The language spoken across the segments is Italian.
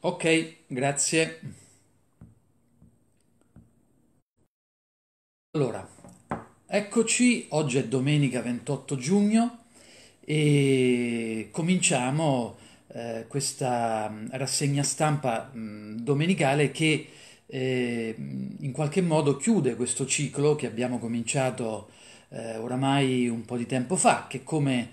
Ok, grazie. Allora, eccoci, oggi è domenica 28 giugno e cominciamo eh, questa mm, rassegna stampa mh, domenicale che eh, in qualche modo chiude questo ciclo che abbiamo cominciato eh, oramai un po' di tempo fa, che come,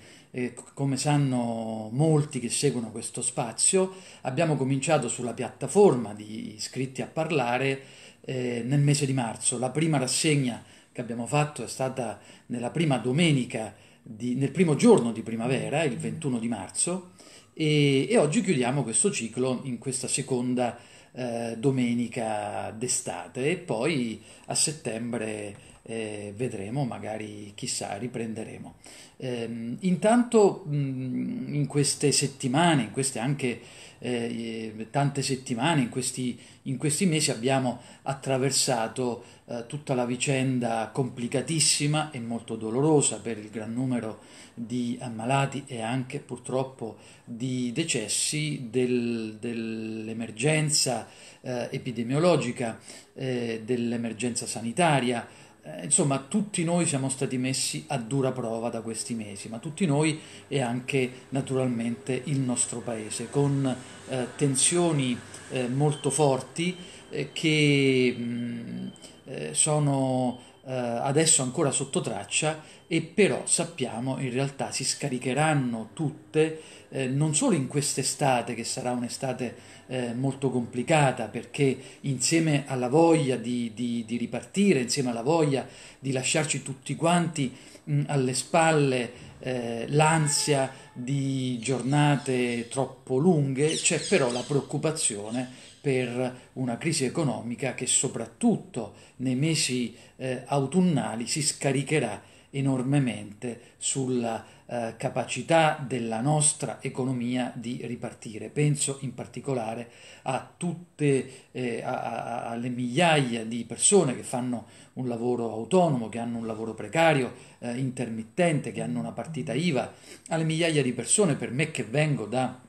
come sanno molti che seguono questo spazio, abbiamo cominciato sulla piattaforma di iscritti a parlare eh, nel mese di marzo. La prima rassegna che abbiamo fatto è stata nella prima domenica, di, nel primo giorno di primavera, il 21 di marzo, e, e oggi chiudiamo questo ciclo in questa seconda eh, domenica d'estate e poi a settembre eh, vedremo, magari chissà, riprenderemo. Eh, intanto mh, in queste settimane, in queste anche eh, tante settimane, in questi, in questi, mesi abbiamo attraversato eh, tutta la vicenda complicatissima e molto dolorosa per il gran numero di ammalati e anche purtroppo di decessi del, dell'emergenza eh, epidemiologica, eh, dell'emergenza sanitaria insomma, tutti noi siamo stati messi a dura prova da questi mesi, ma tutti noi e anche naturalmente il nostro paese, con eh, tensioni eh, molto forti eh, che mh, eh, sono eh, adesso ancora sotto traccia e però sappiamo in realtà si scaricheranno tutte eh, non solo in quest'estate che sarà un'estate eh, molto complicata perché insieme alla voglia di, di, di, ripartire, insieme alla voglia di lasciarci tutti quanti mh, alle spalle eh, l'ansia di giornate troppo lunghe, c'è però la preoccupazione per una crisi economica che soprattutto nei mesi eh, autunnali si scaricherà enormemente sulla eh, capacità della nostra economia di ripartire. Penso in particolare a tutte, eh, a, migliaia di persone che fanno un lavoro autonomo, che hanno un lavoro precario, eh, intermittente, che hanno una partita IVA, alle migliaia di persone per me che vengo da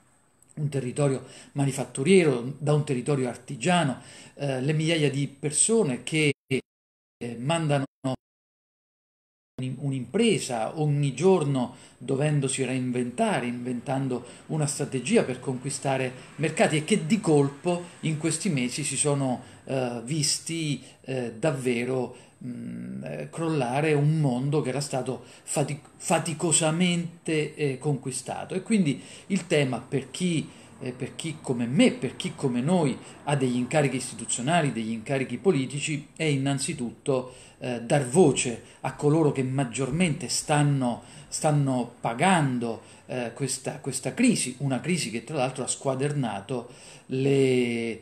un territorio manifatturiero, da un territorio artigiano, eh, le migliaia di persone che eh, mandano un'impresa ogni giorno dovendosi reinventare, inventando una strategia per conquistare mercati e che di colpo in questi mesi si sono eh, visti eh, davvero mh, mm, eh, crollare un mondo che era stato fatic- faticosamente eh, conquistato. E quindi il tema per chi eh, per chi come me, per chi come noi ha degli incarichi istituzionali, degli incarichi politici, è innanzitutto eh, dar voce a coloro che maggiormente stanno, stanno pagando eh, questa, questa, crisi, una crisi che tra l'altro ha squadernato le,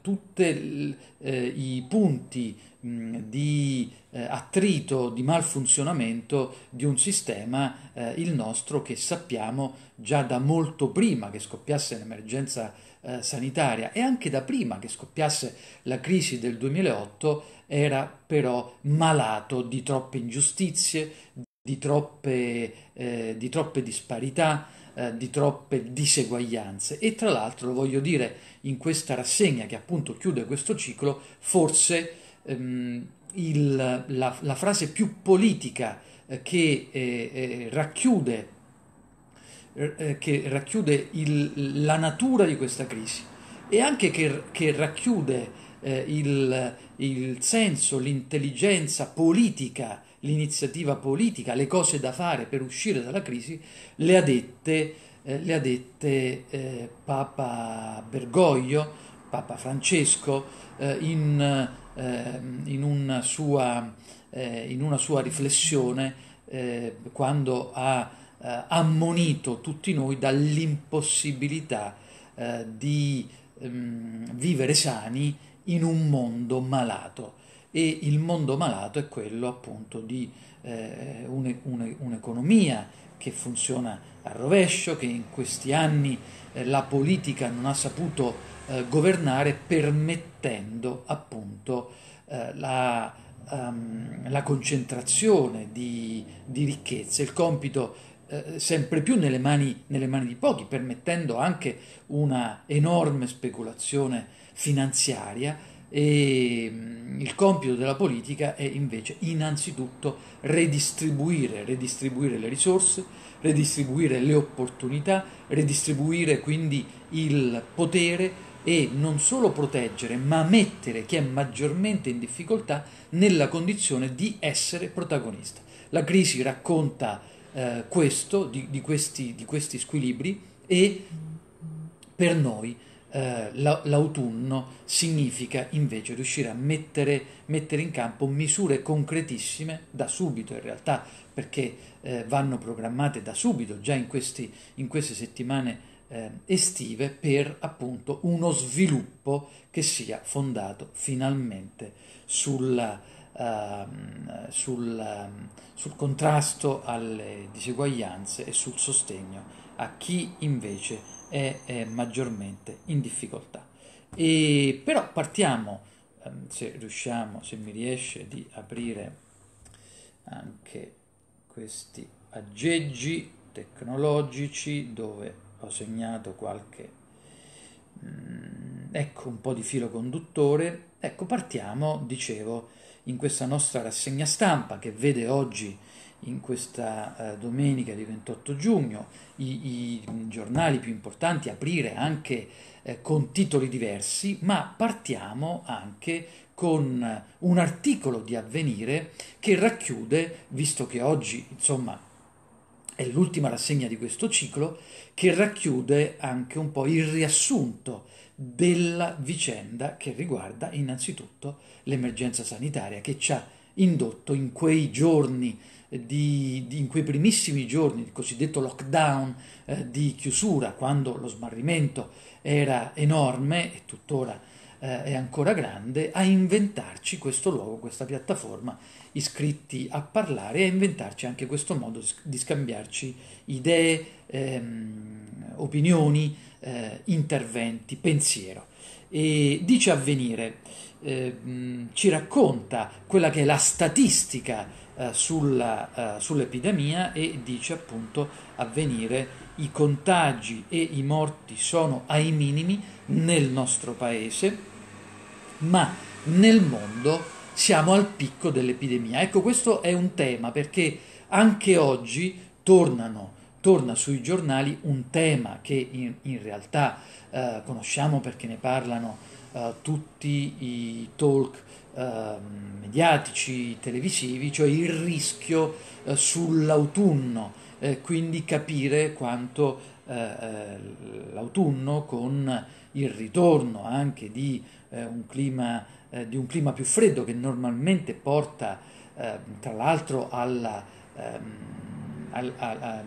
tutti eh, i punti mh, di eh, attrito, di malfunzionamento di un sistema, eh, il nostro, che sappiamo già da molto prima che scoppiasse l'emergenza eh, sanitaria. E anche da prima che scoppiasse la crisi del 2008 era però malato di troppe ingiustizie, di troppe, eh, di troppe disparità, eh, di troppe diseguaglianze. E tra l'altro lo voglio dire in questa rassegna che appunto chiude questo ciclo, forse ehm, il, la, la, frase più politica eh, che eh, eh racchiude eh, che racchiude il, la natura di questa crisi e anche che, che racchiude eh, il, il senso, l'intelligenza politica, l'iniziativa politica, le cose da fare per uscire dalla crisi, le ha dette, eh, le ha dette eh, Papa Bergoglio, Papa Francesco, eh, in, eh, in, una sua, in, una sua, riflessione quando ha eh, ammonito tutti noi dall'impossibilità eh, di ehm, vivere sani in un mondo malato e il mondo malato è quello appunto di eh, un, un, un'economia che funziona a rovescio, che in questi anni eh, la politica non ha saputo eh, governare permettendo appunto eh, la, um, la, concentrazione di, di ricchezze. Il compito eh, sempre più nelle mani, nelle mani di pochi, permettendo anche una enorme speculazione finanziaria e mm, il compito della politica è invece innanzitutto redistribuire, redistribuire le risorse, redistribuire le opportunità, redistribuire quindi il potere e non solo proteggere, ma mettere chi è maggiormente in difficoltà nella condizione di essere protagonista. La crisi racconta eh, questo, di, di, questi, di, questi, squilibri e per noi eh, la, l'autunno significa invece riuscire a mettere, mettere, in campo misure concretissime da subito in realtà perché eh, vanno programmate da subito già in, questi, in queste settimane eh, estive per appunto uno sviluppo che sia fondato finalmente sulla, uh, sul, uh, sul contrasto alle diseguaglianze e sul sostegno a chi invece è, è maggiormente in difficoltà. E, però partiamo, um, se riusciamo, se mi riesce, di aprire anche questi aggeggi tecnologici dove ho segnato qualche, mm, ecco un po' di filo conduttore. Ecco, partiamo, dicevo, in questa nostra rassegna stampa che vede oggi in questa eh, domenica di 28 giugno i, i, giornali più importanti aprire anche eh, con titoli diversi, ma partiamo anche con un articolo di avvenire che racchiude, visto che oggi insomma è l'ultima rassegna di questo ciclo, che racchiude anche un po' il riassunto della vicenda che riguarda innanzitutto l'emergenza sanitaria che ci ha indotto in quei giorni, di, di, in quei primissimi giorni, il cosiddetto lockdown eh, di chiusura, quando lo smarrimento era enorme e tuttora eh, è ancora grande, a inventarci questo luogo, questa piattaforma iscritti a parlare e a inventarci anche questo modo di scambiarci idee, ehm, opinioni, eh, interventi, pensiero. E dice avvenire, eh, ci racconta quella che è la statistica eh, sulla, eh, sull'epidemia e dice appunto avvenire i contagi e i morti sono ai minimi nel nostro paese, ma nel mondo siamo al picco dell'epidemia. Ecco, questo è un tema perché anche oggi tornano, torna sui giornali un tema che in, in realtà eh, conosciamo perché ne parlano eh, tutti i talk eh, mediatici, televisivi, cioè il rischio eh, sull'autunno, eh, quindi capire quanto eh, l'autunno con il ritorno anche di un clima eh, di un clima più freddo che normalmente porta eh, tra l'altro alla, ehm, al, al, al,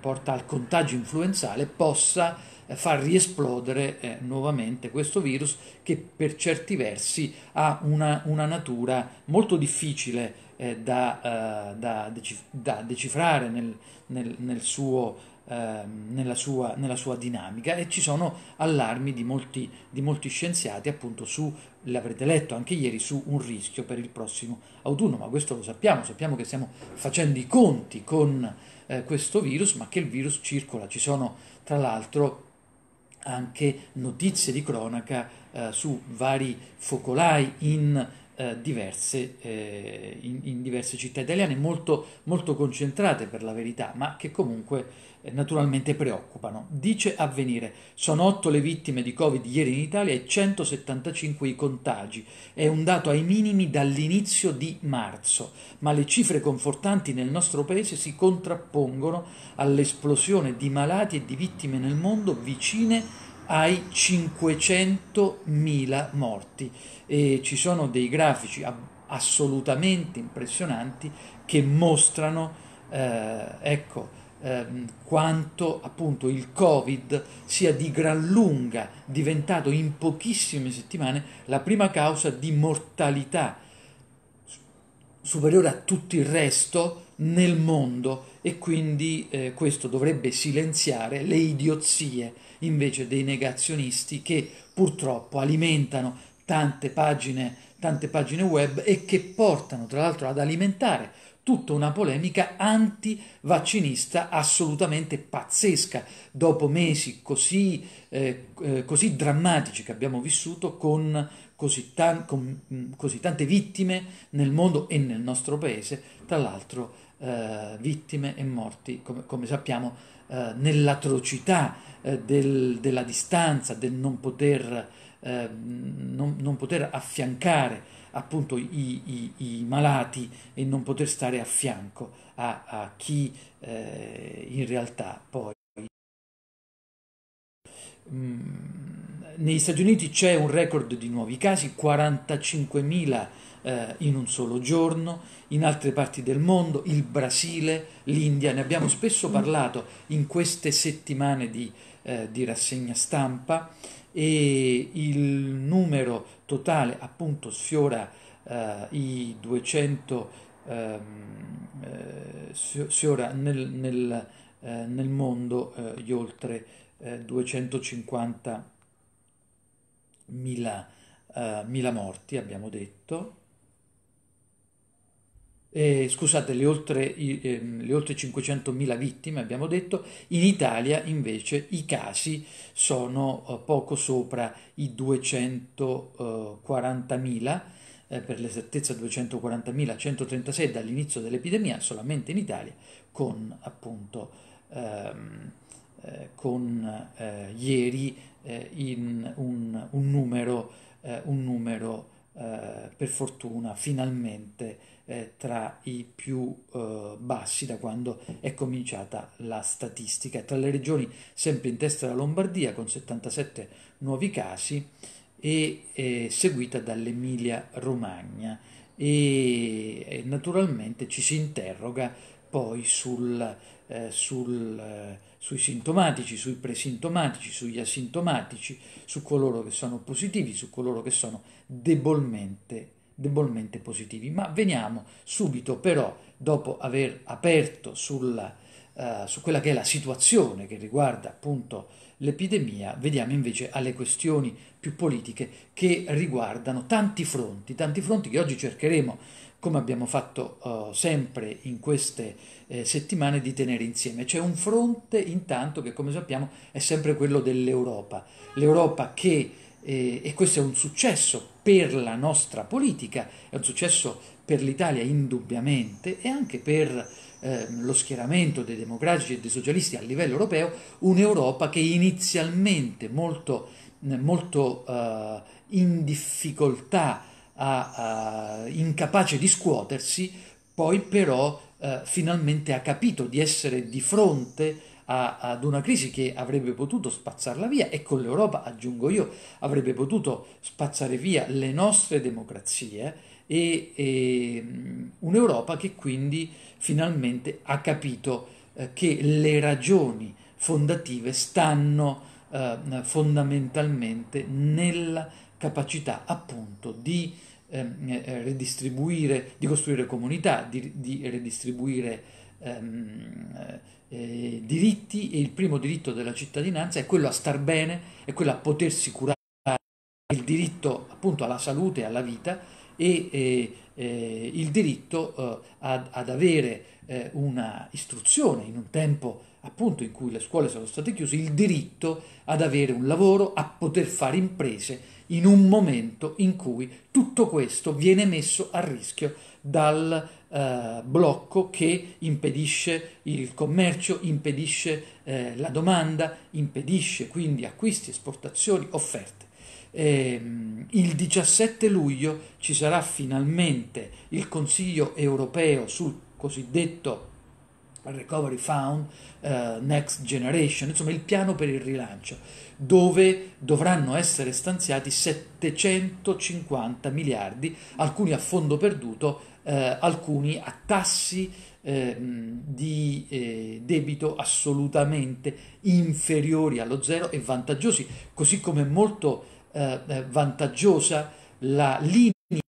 porta al contagio influenzale possa eh, far riesplodere eh, nuovamente questo virus che per certi versi ha una, una natura molto difficile eh, da, uh, da, decif- da, decifrare nel, nel, nel suo Ehm, nella, sua, nella, sua, dinamica. E ci sono allarmi di molti, di molti scienziati appunto su, l'avrete letto anche ieri, su un rischio per il prossimo autunno, ma questo lo sappiamo, sappiamo che stiamo facendo i conti con eh, questo virus, ma che il virus circola, ci sono tra l'altro anche notizie di cronaca eh, su vari focolai in eh, diverse, eh, in, in, diverse città italiane, molto, molto concentrate per la verità, ma che comunque eh, naturalmente preoccupano. Dice avvenire, sono 8 le vittime di Covid ieri in Italia e 175 i contagi. È un dato ai minimi dall'inizio di marzo, ma le cifre confortanti nel nostro paese si contrappongono all'esplosione di malati e di vittime nel mondo vicine ai 500.000 morti. E ci sono dei grafici assolutamente impressionanti che mostrano, eh, ecco, ehm, quanto appunto il Covid sia di gran lunga diventato in pochissime settimane la prima causa di mortalità superiore a tutto il resto nel mondo e quindi eh, questo dovrebbe silenziare le idiozie invece dei negazionisti che purtroppo alimentano tante pagine tante pagine web e che portano tra l'altro ad alimentare tutta una polemica anti-vaccinista assolutamente pazzesca, dopo mesi così, eh, eh, così drammatici che abbiamo vissuto con così, tan- con mm, così, tante vittime nel mondo e nel nostro paese, tra l'altro eh, vittime e morti, come, come sappiamo, eh, nell'atrocità eh, del, della distanza, del non poter, eh, non, non poter affiancare appunto i, i, i, malati e non poter stare a fianco a, a chi eh, in realtà poi mm, negli Stati Uniti c'è un record di nuovi casi, 45.000 eh, in un solo giorno, in altre parti del mondo, il Brasile, l'India, ne abbiamo spesso parlato in queste settimane di, eh, di rassegna stampa e il numero totale appunto sfiora eh, i 200, ehm, eh, sfiora nel, nel, eh, nel mondo eh, gli oltre 250 mila, mila morti, abbiamo detto. Eh, scusate, le oltre, eh, oltre 500.000 vittime, abbiamo detto, in Italia invece i casi sono eh, poco sopra i 240.000, eh, per l'esattezza 240.136 dall'inizio dell'epidemia, solamente in Italia, con appunto ehm, eh, con eh, ieri in un, un numero, un numero per fortuna finalmente eh, tra i più eh, bassi da quando è cominciata la statistica. Tra le regioni sempre in testa la Lombardia con 77 nuovi casi e eh, seguita dall'Emilia Romagna e, e, naturalmente ci si interroga poi sul, eh, sul, eh, sui sintomatici, sui presintomatici, sugli asintomatici, su coloro che sono positivi, su coloro che sono debolmente debolmente positivi. Ma veniamo subito però, dopo aver aperto sulla, uh, su quella che è la situazione che riguarda appunto l'epidemia, vediamo invece alle questioni più politiche che riguardano tanti fronti, tanti fronti che oggi cercheremo, come abbiamo fatto uh, sempre in queste eh, settimane, di tenere insieme. C'è un fronte intanto che come sappiamo è sempre quello dell'Europa, l'Europa che e, e questo è un successo per la nostra politica, è un successo per l'Italia indubbiamente e anche per eh, lo schieramento dei democratici e dei socialisti a livello europeo, un'Europa che inizialmente molto, molto uh, in difficoltà, a, uh, incapace di scuotersi, poi però uh, finalmente ha capito di essere di fronte a, ad una crisi che avrebbe potuto spazzarla via e con l'Europa, aggiungo io, avrebbe potuto spazzare via le nostre democrazie e, e un'Europa che quindi finalmente ha capito eh, che le ragioni fondative stanno eh, fondamentalmente nella capacità appunto di ehm, eh, redistribuire, di costruire comunità, di, di redistribuire ehm, eh, diritti e il primo diritto della cittadinanza è quello a star bene, è quello a potersi curare, il diritto appunto alla salute e alla vita e eh, eh, il diritto eh, ad, ad, avere eh, una istruzione in un tempo appunto in cui le scuole sono state chiuse, il diritto ad avere un lavoro, a poter fare imprese in un momento in cui tutto questo viene messo a rischio dal eh, blocco che impedisce il commercio, impedisce eh, la domanda, impedisce quindi acquisti, esportazioni, offerte. Eh, il 17 luglio ci sarà finalmente il Consiglio europeo sul cosiddetto Recovery Fund, uh, Next Generation, insomma il piano per il rilancio, dove dovranno essere stanziati 750 miliardi, alcuni a fondo perduto, eh, alcuni a tassi eh, di eh, debito assolutamente inferiori allo zero e vantaggiosi, così come molto eh, eh, vantaggiosa la linea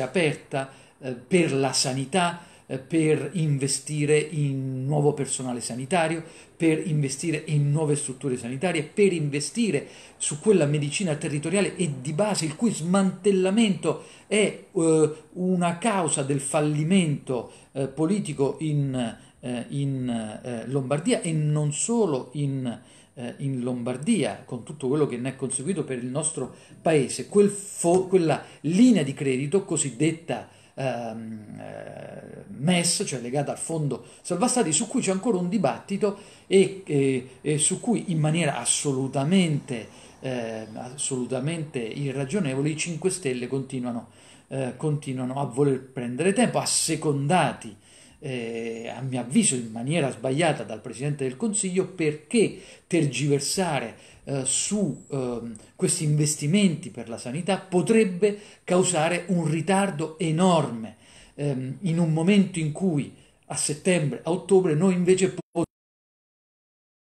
aperta eh, per la sanità eh, per investire in nuovo personale sanitario, per investire in nuove strutture sanitarie, per investire su quella medicina territoriale e di base il cui smantellamento è eh, una causa del fallimento eh, politico in, eh, in eh, Lombardia e non solo in eh, in Lombardia, con tutto quello che ne è conseguito per il nostro paese, quel fo- quella linea di credito cosiddetta ehm, eh, MES, cioè legata al fondo salva stati, su cui c'è ancora un dibattito e, e, e su cui in maniera assolutamente, eh, assolutamente irragionevole i 5 Stelle continuano, eh, continuano a voler prendere tempo, assecondati eh, a mio avviso in maniera sbagliata dal Presidente del Consiglio perché tergiversare eh, su eh, questi investimenti per la sanità potrebbe causare un ritardo enorme ehm, in un momento in cui a settembre, a ottobre noi invece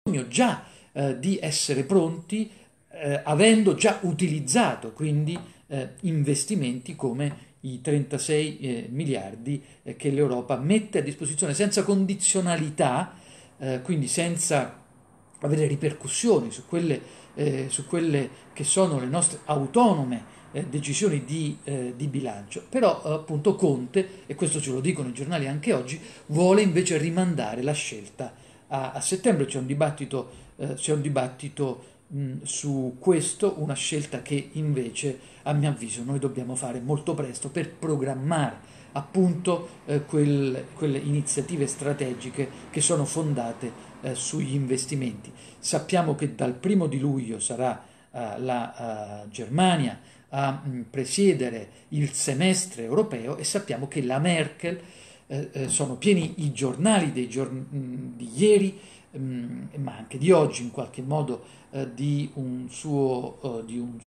bisogno già eh, di essere pronti eh, avendo già utilizzato quindi eh, investimenti come i 36 eh, miliardi eh, che l'Europa mette a disposizione senza condizionalità, eh, quindi senza avere ripercussioni su quelle, eh, su quelle, che sono le nostre autonome eh, decisioni di, eh, di, bilancio. Però appunto Conte, e questo ce lo dicono i giornali anche oggi, vuole invece rimandare la scelta a, a settembre. C'è un dibattito, c'è un dibattito mh, su questo, una scelta che invece a mio avviso noi dobbiamo fare molto presto per programmare appunto eh, quel, quelle iniziative strategiche che sono fondate eh, sugli investimenti. Sappiamo che dal primo di luglio sarà eh, la eh, Germania a mh, presiedere il semestre europeo e sappiamo che la Merkel, eh, eh, sono pieni i giornali giorn- di ieri, mh, ma anche di oggi in qualche modo, di un suo, di un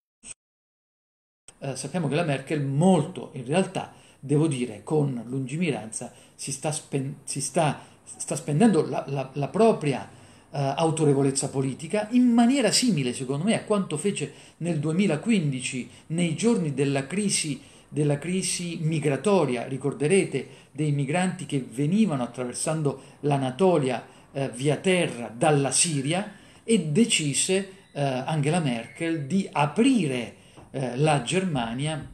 eh, sappiamo che la Merkel molto, in realtà, devo dire, con lungimiranza, si sta, spen- si sta, sta spendendo la, la, la propria uh, autorevolezza politica in maniera simile, secondo me, a quanto fece nel 2015, nei giorni della crisi, della crisi migratoria. Ricorderete dei migranti che venivano attraversando l'Anatolia uh, via terra dalla Siria e decise uh, Angela Merkel di aprire la Germania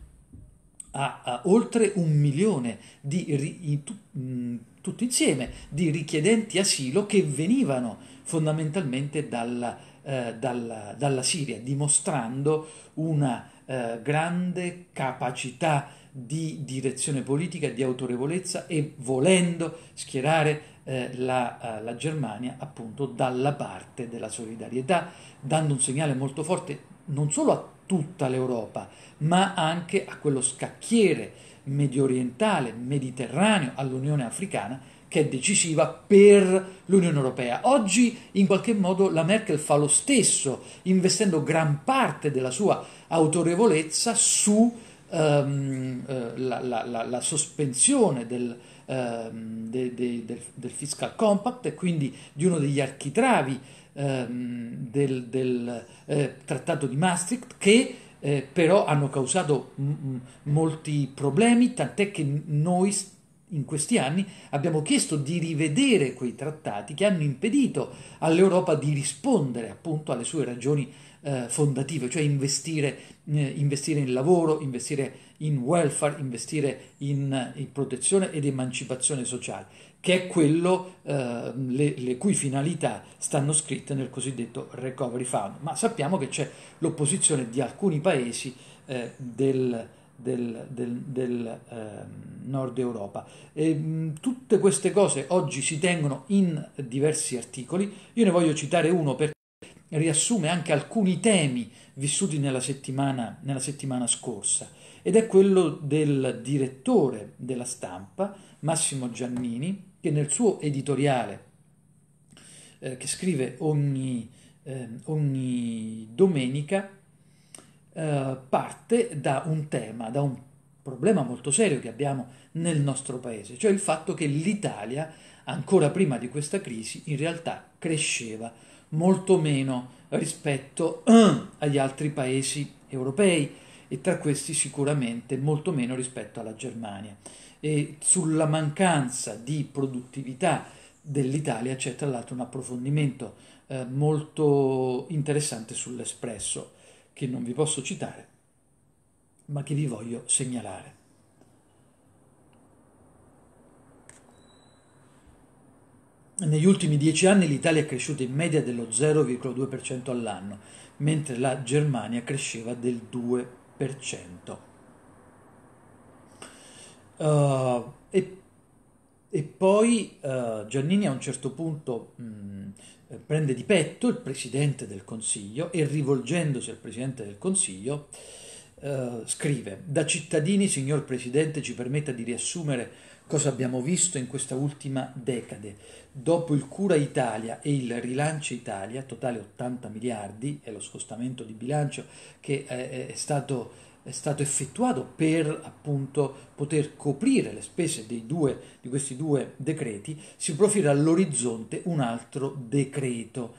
ha, ha, oltre un milione di, in, in, tutti insieme di richiedenti asilo che venivano fondamentalmente dalla, eh, dalla, dalla Siria, dimostrando una eh, grande capacità di direzione politica, di autorevolezza e volendo schierare eh, la, uh, la, Germania appunto dalla parte della solidarietà, dando un segnale molto forte non solo a tutta l'Europa, ma anche a quello scacchiere medio orientale, mediterraneo, all'Unione Africana, che è decisiva per l'Unione Europea. Oggi in qualche modo la Merkel fa lo stesso, investendo gran parte della sua autorevolezza su um, uh, la, la, la, la, sospensione del, um, de, de, del, del, fiscal compact e quindi di uno degli architravi ehm, del, del eh, trattato di Maastricht che eh, però hanno causato m- molti problemi, tant'è che noi in questi anni abbiamo chiesto di rivedere quei trattati che hanno impedito all'Europa di rispondere appunto alle sue ragioni eh, fondative, cioè investire, eh, investire, in lavoro, investire in welfare, investire in, in protezione ed emancipazione sociale che è quello eh, le, le, cui finalità stanno scritte nel cosiddetto Recovery Fund. Ma sappiamo che c'è l'opposizione di alcuni paesi eh, del, del, del, del eh, nord Europa. E, mh, tutte queste cose oggi si tengono in diversi articoli. Io ne voglio citare uno perché riassume anche alcuni temi vissuti nella settimana, nella settimana scorsa ed è quello del direttore della stampa, Massimo Giannini, che nel suo editoriale, eh, che scrive ogni, eh, ogni domenica, eh, parte da un tema, da un problema molto serio che abbiamo nel nostro paese, cioè il fatto che l'Italia, ancora prima di questa crisi, in realtà cresceva molto meno rispetto agli altri paesi europei e tra questi sicuramente molto meno rispetto alla Germania. E sulla mancanza di produttività dell'Italia c'è tra l'altro un approfondimento eh, molto interessante sull'Espresso che non vi posso citare, ma che vi voglio segnalare. Negli ultimi dieci anni l'Italia è cresciuta in media dello 0,2% all'anno, mentre la Germania cresceva del 2%. Uh, e, e, poi uh, Giannini a un certo punto mh, mm, prende di petto il Presidente del Consiglio e rivolgendosi al Presidente del Consiglio uh, scrive Da cittadini, signor Presidente, ci permetta di riassumere cosa abbiamo visto in questa ultima decade. Dopo il Cura Italia e il Rilancio Italia, totale 80 miliardi, è lo scostamento di bilancio che è, è stato è stato effettuato per appunto poter coprire le spese due, di questi due decreti, si profila all'orizzonte un altro decreto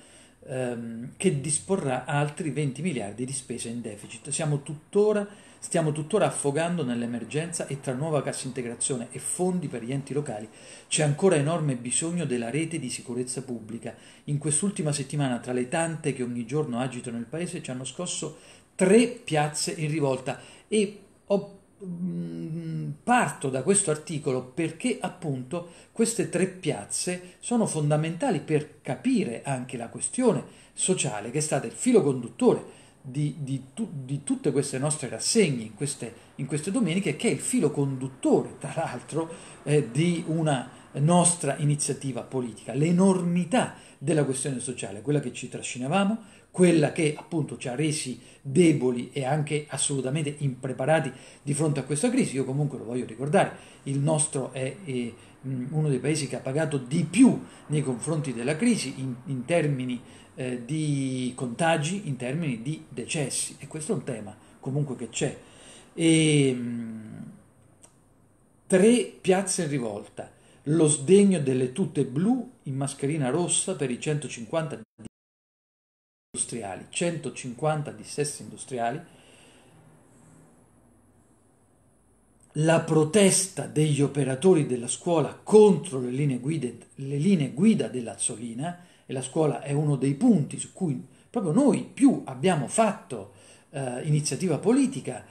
ehm, che disporrà altri 20 miliardi di spese in deficit. Siamo tuttora, stiamo tuttora affogando nell'emergenza e tra nuova cassa integrazione e fondi per gli enti locali c'è ancora enorme bisogno della rete di sicurezza pubblica. In quest'ultima settimana, tra le tante che ogni giorno agitano il paese, ci hanno scosso tre piazze in rivolta. E ho, mh, mm, parto da questo articolo perché appunto queste tre piazze sono fondamentali per capire anche la questione sociale che è stata il filo conduttore di, di, di, tutte queste nostre rassegne in queste, in queste domeniche, che è il filo conduttore, tra l'altro, eh, di una nostra iniziativa politica, l'enormità della questione sociale, quella che ci trascinavamo, quella che appunto ci ha resi deboli e anche assolutamente impreparati di fronte a questa crisi. Io comunque lo voglio ricordare, il nostro è, è uno dei paesi che ha pagato di più nei confronti della crisi in, in termini eh, di contagi, in termini di decessi e questo è un tema comunque che c'è. E, tre piazze in rivolta, lo sdegno delle tute blu in mascherina rossa per i 150 industriali, 150 dissesti industriali, la protesta degli operatori della scuola contro le linee, guide, le linee guida dell'Azzolina, e la scuola è uno dei punti su cui proprio noi più abbiamo fatto eh, iniziativa politica,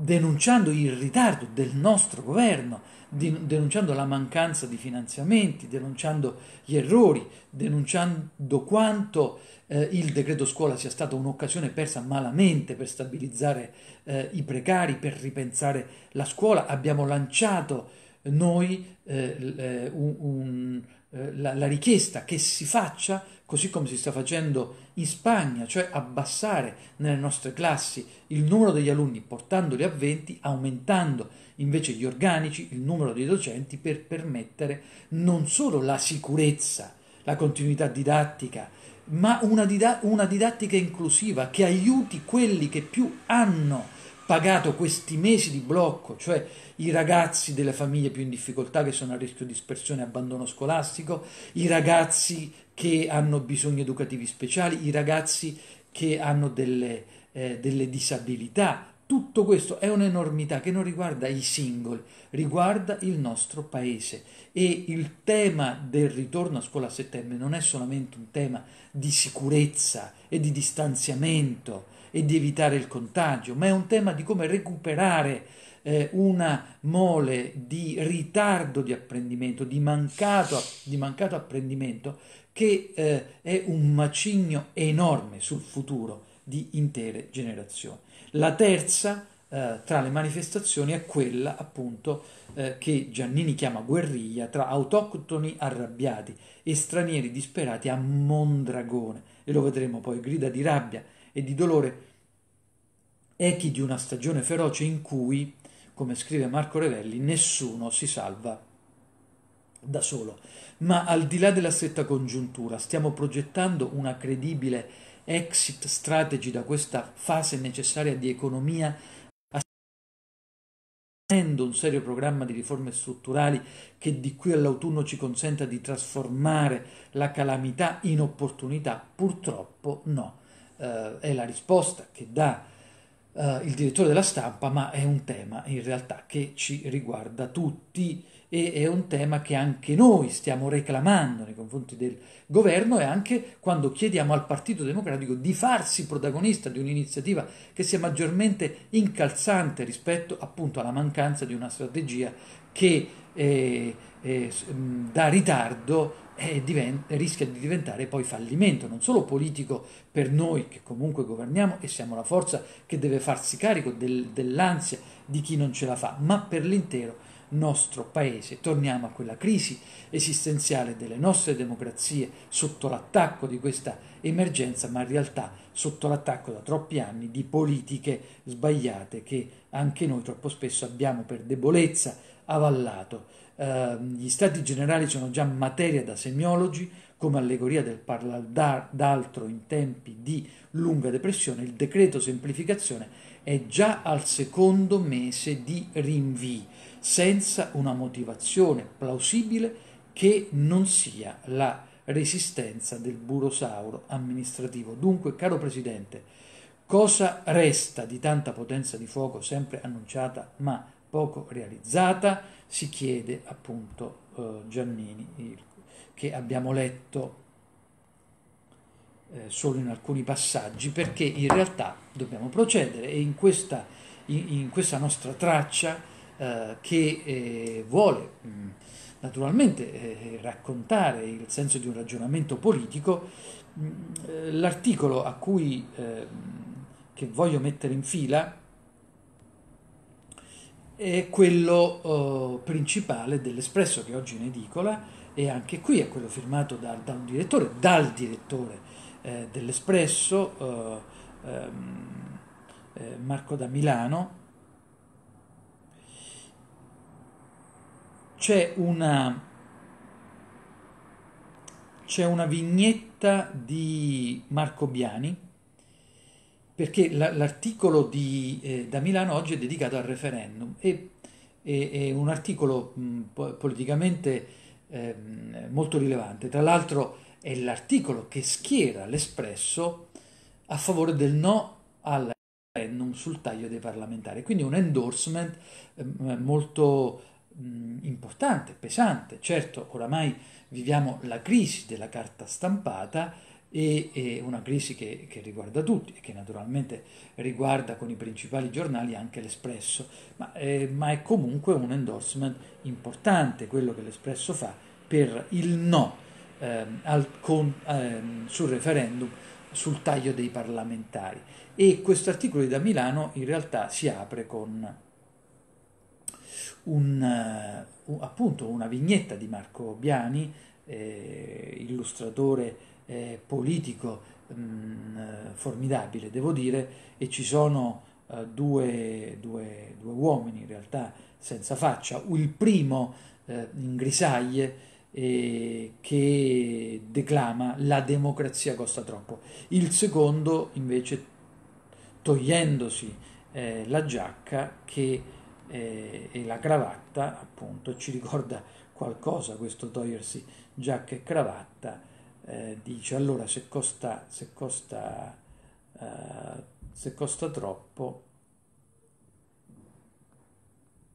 denunciando il ritardo del nostro governo, denunciando la mancanza di finanziamenti, denunciando gli errori, denunciando quanto eh, il decreto scuola sia stata un'occasione persa malamente per stabilizzare eh, i precari, per ripensare la scuola. Abbiamo lanciato noi eh, eh un, un, eh, la, la richiesta che si faccia così come si sta facendo in Spagna, cioè abbassare nelle nostre classi il numero degli alunni portandoli a 20, aumentando invece gli organici, il numero dei docenti per permettere non solo la sicurezza, la continuità didattica, ma una, dida- una didattica inclusiva che aiuti quelli che più hanno pagato questi mesi di blocco, cioè i ragazzi delle famiglie più in difficoltà che sono a rischio di dispersione e abbandono scolastico, i ragazzi che hanno bisogni educativi speciali, i ragazzi che hanno delle, eh, delle disabilità. Tutto questo è un'enormità che non riguarda i singoli, riguarda il nostro paese e il tema del ritorno a scuola a settembre non è solamente un tema di sicurezza e di distanziamento e di evitare il contagio, ma è un tema di come recuperare eh, una mole di ritardo di apprendimento, di mancato, di mancato apprendimento che eh, è un macigno enorme sul futuro di intere generazioni. La terza eh, tra le manifestazioni è quella appunto eh, che Giannini chiama guerriglia tra autoctoni arrabbiati e stranieri disperati a Mondragone e lo vedremo poi grida di rabbia e di dolore echi di una stagione feroce in cui, come scrive Marco Revelli, nessuno si salva da solo. Ma al di là della stretta congiuntura, stiamo progettando una credibile exit strategy da questa fase necessaria di economia un serio programma di riforme strutturali che di qui all'autunno ci consenta di trasformare la calamità in opportunità? Purtroppo no. Eh, è la risposta che dà uh, il direttore della stampa, ma è un tema in realtà che ci riguarda tutti e è un tema che anche noi stiamo reclamando nei confronti del governo e anche quando chiediamo al Partito Democratico di farsi protagonista di un'iniziativa che sia maggiormente incalzante rispetto appunto alla mancanza di una strategia che eh, eh, da ritardo eh, diventa, rischia di diventare poi fallimento, non solo politico per noi che comunque governiamo e siamo la forza che deve farsi carico del, dell'ansia di chi non ce la fa, ma per l'intero nostro paese. Torniamo a quella crisi esistenziale delle nostre democrazie sotto l'attacco di questa emergenza, ma in realtà sotto l'attacco da troppi anni di politiche sbagliate che anche noi troppo spesso abbiamo per debolezza avallato. Eh, gli stati generali sono già materia da semiologi, come allegoria del parlare d'altro in tempi di lunga depressione, il decreto semplificazione è già al secondo mese di rinvii senza una motivazione plausibile che non sia la resistenza del burosauro amministrativo. Dunque, caro Presidente, cosa resta di tanta potenza di fuoco sempre annunciata ma poco realizzata? Si chiede appunto eh, Giannini, che abbiamo letto eh, solo in alcuni passaggi, perché in realtà dobbiamo procedere e in questa, in, in questa nostra traccia eh, che eh, vuole mh, naturalmente eh, raccontare il senso di un ragionamento politico, mh, eh, l'articolo a cui che voglio mettere in fila è quello uh, principale dell'Espresso che oggi è in edicola e anche qui è quello firmato da, da un direttore, dal direttore eh, dell'Espresso, uh, ehm, eh, Marco da Milano, c'è una, c'è una vignetta di Marco Biani, perché l'articolo di, eh, da Milano oggi è dedicato al referendum e è un articolo mh, politicamente eh, molto rilevante. Tra l'altro è l'articolo che schiera l'Espresso a favore del no al referendum sul taglio dei parlamentari, quindi un endorsement eh, molto mh, importante, pesante. Certo, oramai viviamo la crisi della carta stampata e, e una crisi che, che, riguarda tutti e che naturalmente riguarda con i principali giornali anche l'Espresso, ma, eh, ma è comunque un endorsement importante quello che l'Espresso fa per il no eh, al, con, eh, sul referendum sul taglio dei parlamentari. E questo articolo di da Milano in realtà si apre con un, uh, appunto una vignetta di Marco Biani, eh, illustratore eh, politico mh, mm, formidabile, devo dire, e ci sono uh, due, due, due, uomini in realtà senza faccia, il primo eh, in grisaglie eh, che declama la democrazia costa troppo, il secondo invece togliendosi eh, la giacca che e, e la cravatta appunto ci ricorda qualcosa questo togliersi giacca e cravatta eh, dice allora se costa, se costa, eh, se costa troppo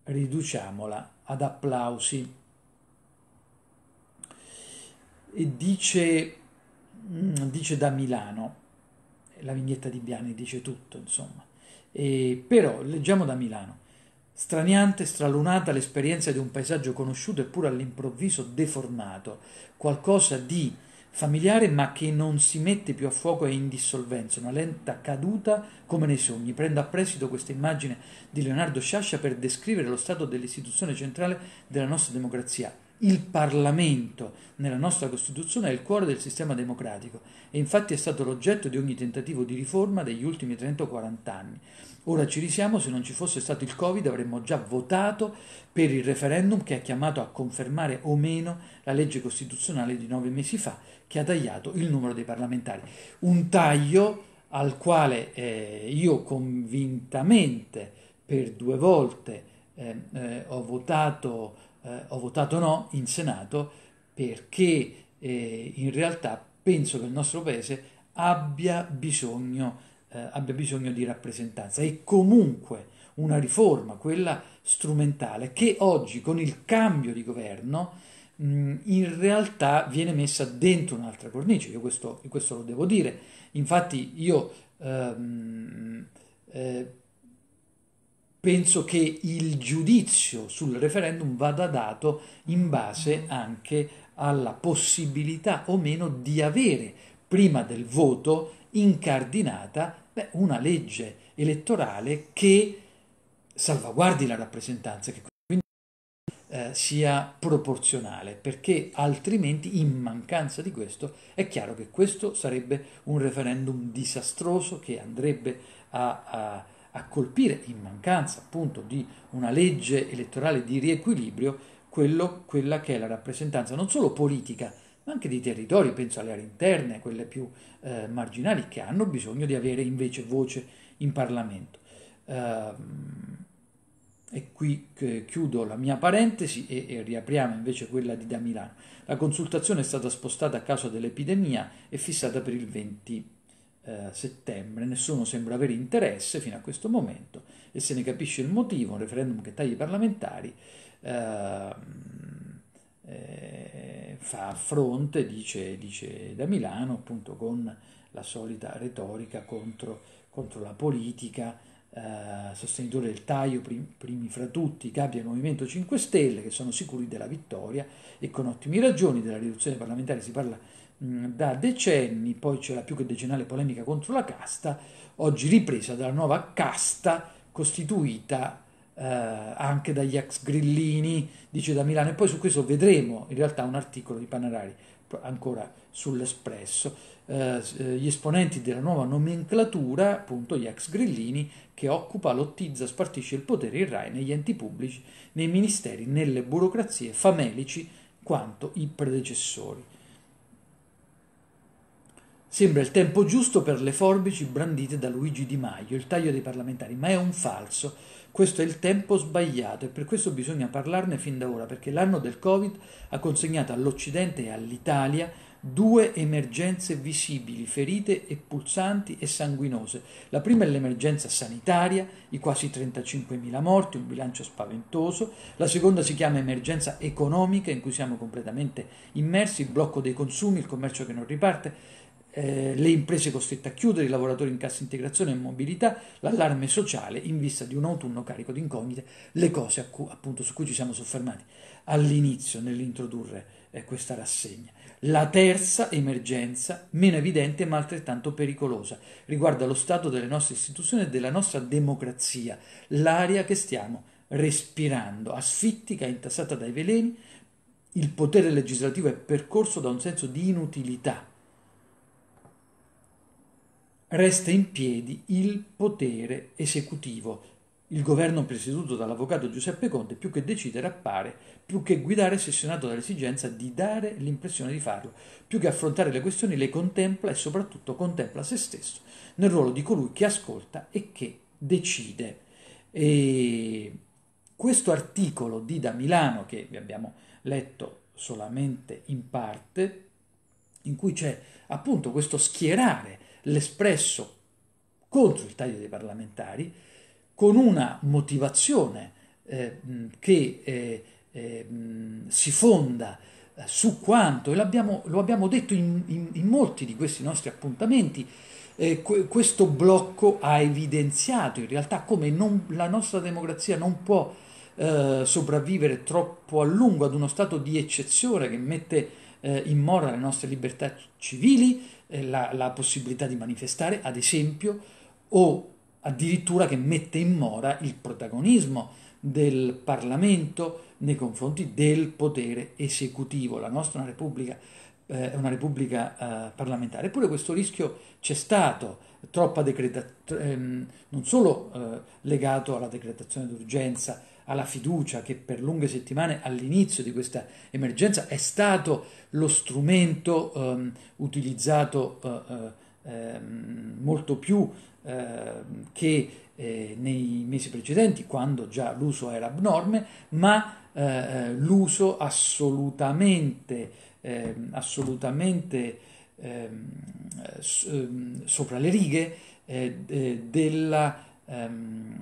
riduciamola ad applausi. E dice, mm, dice da Milano la vignetta di Biani dice tutto insomma. E, però leggiamo da Milano. Straniante, stralunata l'esperienza di un paesaggio conosciuto eppure all'improvviso deformato, qualcosa di familiare ma che non si mette più a fuoco e in dissolvenza, una lenta caduta come nei sogni. Prendo a prestito questa immagine di Leonardo Sciascia per descrivere lo stato dell'istituzione centrale della nostra democrazia. Il Parlamento nella nostra Costituzione è il cuore del sistema democratico e infatti è stato l'oggetto di ogni tentativo di riforma degli ultimi 30 o 40 anni. Ora ci risiamo, se non ci fosse stato il Covid avremmo già votato per il referendum che ha chiamato a confermare o meno la legge costituzionale di nove mesi fa che ha tagliato il numero dei parlamentari. Un taglio al quale eh, io convintamente per due volte eh, eh, ho, votato, eh, ho, votato, no in Senato perché eh, in realtà penso che il nostro Paese abbia bisogno eh, abbia bisogno di rappresentanza. E comunque una riforma, quella strumentale, che oggi con il cambio di governo mh, in realtà viene messa dentro un'altra cornice, io questo, questo lo devo dire, infatti io ehm, eh, penso che il giudizio sul referendum vada dato in base anche alla possibilità o meno di avere prima del voto incardinata beh, una legge elettorale che salvaguardi la rappresentanza, che quindi eh, sia proporzionale, perché altrimenti in mancanza di questo è chiaro che questo sarebbe un referendum disastroso che andrebbe a, a, a colpire in mancanza appunto di una legge elettorale di riequilibrio quello, quella che è la rappresentanza non solo politica, ma anche dei territori, penso alle aree interne, quelle più eh, marginali, che hanno bisogno di avere invece voce in Parlamento. Uh, e qui chiudo la mia parentesi e, e, riapriamo invece quella di da Milano. La consultazione è stata spostata a causa dell'epidemia e fissata per il 20 eh, settembre. Nessuno sembra avere interesse fino a questo momento e se ne capisce il motivo, un referendum che taglia i parlamentari eh, eh, fa fronte, dice, dice, da Milano, appunto con la solita retorica contro, contro la politica, eh, sostenitore del taglio, prim, primi fra tutti, capi del Movimento 5 Stelle, che sono sicuri della vittoria e con ottime ragioni della riduzione parlamentare si parla da decenni, poi c'è la più che decennale polemica contro la casta, oggi ripresa dalla nuova casta costituita eh, anche dagli ex grillini, dice da Milano, e poi su questo vedremo in realtà un articolo di Panarari ancora sull'Espresso, eh, eh, gli esponenti della nuova nomenclatura, appunto gli ex grillini, che occupa, lottizza, spartisce il potere in RAI negli enti pubblici, nei ministeri, nelle burocrazie, famelici quanto i predecessori. Sembra il tempo giusto per le forbici brandite da Luigi Di Maio, il taglio dei parlamentari, ma è un falso questo è il tempo sbagliato e per questo bisogna parlarne fin da ora, perché l'anno del Covid ha consegnato all'Occidente e all'Italia due emergenze visibili, ferite e pulsanti e sanguinose. La prima è l'emergenza sanitaria, i quasi 35.000 morti, un bilancio spaventoso. La seconda si chiama emergenza economica, in cui siamo completamente immersi, il blocco dei consumi, il commercio che non riparte eh, le imprese costrette a chiudere, i lavoratori in cassa integrazione e mobilità, l'allarme sociale in vista di un autunno carico di incognite, le cose cui, appunto su cui ci siamo soffermati all'inizio nell'introdurre eh, questa rassegna. La terza emergenza, meno evidente ma altrettanto pericolosa, riguarda lo stato delle nostre istituzioni e della nostra democrazia, l'aria che stiamo respirando, asfittica, intassata dai veleni, il potere legislativo è percorso da un senso di inutilità resta in piedi il potere esecutivo. Il governo presieduto dall'avvocato Giuseppe Conte, più che decidere, appare, più che guidare, sessionato dall'esigenza di dare l'impressione di farlo, più che affrontare le questioni, le contempla e soprattutto contempla se stesso nel ruolo di colui che ascolta e che decide. E questo articolo di Da Milano, che vi abbiamo letto solamente in parte, in cui c'è appunto questo schierare l'Espresso contro il taglio dei parlamentari con una motivazione eh, che eh, eh, si fonda eh, su quanto, e lo abbiamo detto in, in, in, molti di questi nostri appuntamenti, eh, questo blocco ha evidenziato in realtà come non, la nostra democrazia non può eh, sopravvivere troppo a lungo ad uno stato di eccezione che mette in mora le nostre libertà civili, eh, la, la possibilità di manifestare, ad esempio, o addirittura che mette in mora il protagonismo del Parlamento nei confronti del potere esecutivo. La nostra è una repubblica, eh, una repubblica eh, parlamentare. Eppure questo rischio c'è stato, troppa decretazione, ehm, non solo eh, legato alla decretazione d'urgenza, alla fiducia che per lunghe settimane all'inizio di questa emergenza è stato lo strumento ehm, utilizzato eh, eh, molto più eh, che eh, nei mesi precedenti, quando già l'uso era abnorme, ma eh, l'uso assolutamente, ehm, assolutamente ehm, ehm, sopra le righe eh, della, ehm,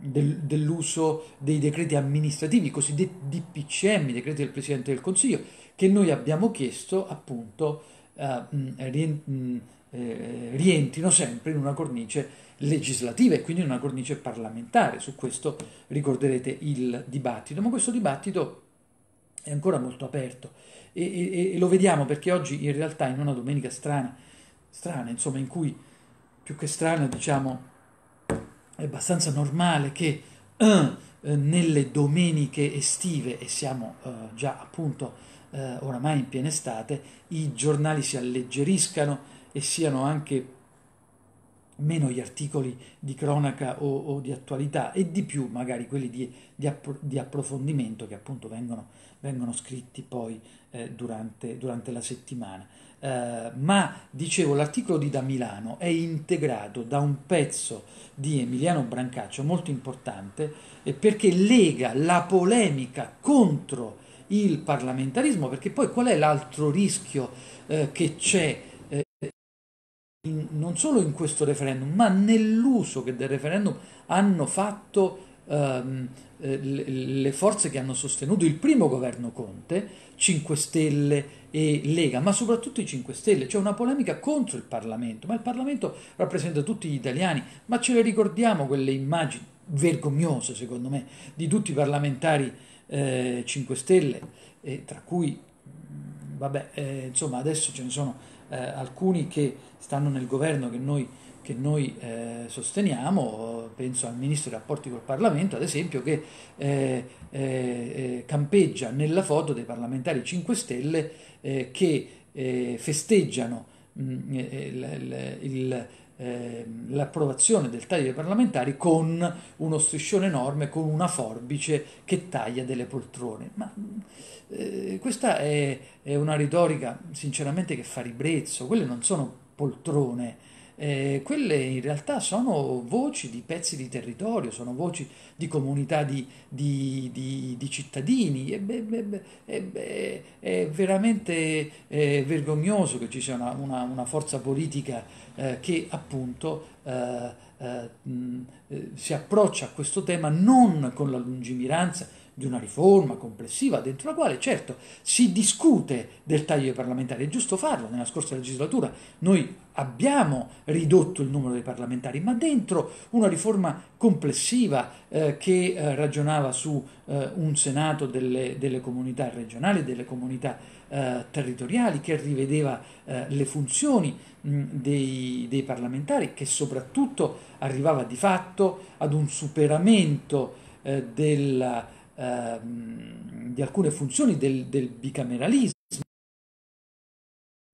del, dell'uso dei decreti amministrativi, cosiddetti DPCM, decreti del Presidente del Consiglio, che noi abbiamo chiesto appunto eh, eh, rientrino sempre in una cornice legislativa e quindi in una cornice parlamentare. Su questo ricorderete il dibattito, ma questo dibattito è ancora molto aperto e, e, e lo vediamo perché oggi in realtà in una domenica strana, strana insomma in cui più che strana diciamo è abbastanza normale che uh, nelle domeniche estive, e siamo uh, già appunto uh, oramai in piena estate, i giornali si alleggeriscano e siano anche meno gli articoli di cronaca o, o, di attualità e di più magari quelli di, di, appro- di approfondimento che appunto vengono, vengono scritti poi eh, durante, durante, la settimana. Eh, ma dicevo, l'articolo di Da Milano è integrato da un pezzo di Emiliano Brancaccio molto importante eh, perché lega la polemica contro il parlamentarismo, perché poi qual è l'altro rischio eh, che c'è? in, non solo in questo referendum, ma nell'uso che del referendum hanno fatto ehm, eh, le forze che hanno sostenuto il primo governo Conte, 5 Stelle e Lega, ma soprattutto i 5 Stelle. C'è una polemica contro il Parlamento, ma il Parlamento rappresenta tutti gli italiani, ma ce le ricordiamo quelle immagini vergognose, secondo me, di tutti i parlamentari eh, 5 Stelle, eh, tra cui, vabbè, eh, insomma, adesso ce ne sono eh, alcuni che stanno nel governo che noi, che noi eh, sosteniamo, penso al Ministro dei rapporti col Parlamento, ad esempio, che eh, eh, eh campeggia nella foto dei parlamentari 5 Stelle eh, che festeggiano mh, mm, il, il l'approvazione del taglio dei parlamentari con uno striscione enorme, con una forbice che taglia delle poltrone. Ma eh, questa è, è, una retorica sinceramente che fa ribrezzo, quelle non sono poltrone, eh, quelle in realtà sono voci di pezzi di territorio, sono voci di comunità di, di, di, di cittadini. E beh, beh, beh, è veramente eh, vergognoso che ci sia una, una, una forza politica eh, che appunto eh, eh, si approccia a questo tema non con la lungimiranza di una riforma complessiva dentro la quale certo si discute del taglio parlamentare, è giusto farlo, nella scorsa legislatura noi abbiamo ridotto il numero dei parlamentari, ma dentro una riforma complessiva eh, che eh, ragionava su eh, un Senato delle, delle, comunità regionali, delle comunità eh, territoriali, che rivedeva eh, le funzioni mh, dei, dei parlamentari, che soprattutto arrivava di fatto ad un superamento eh, della Ehm, di alcune funzioni del, del bicameralismo.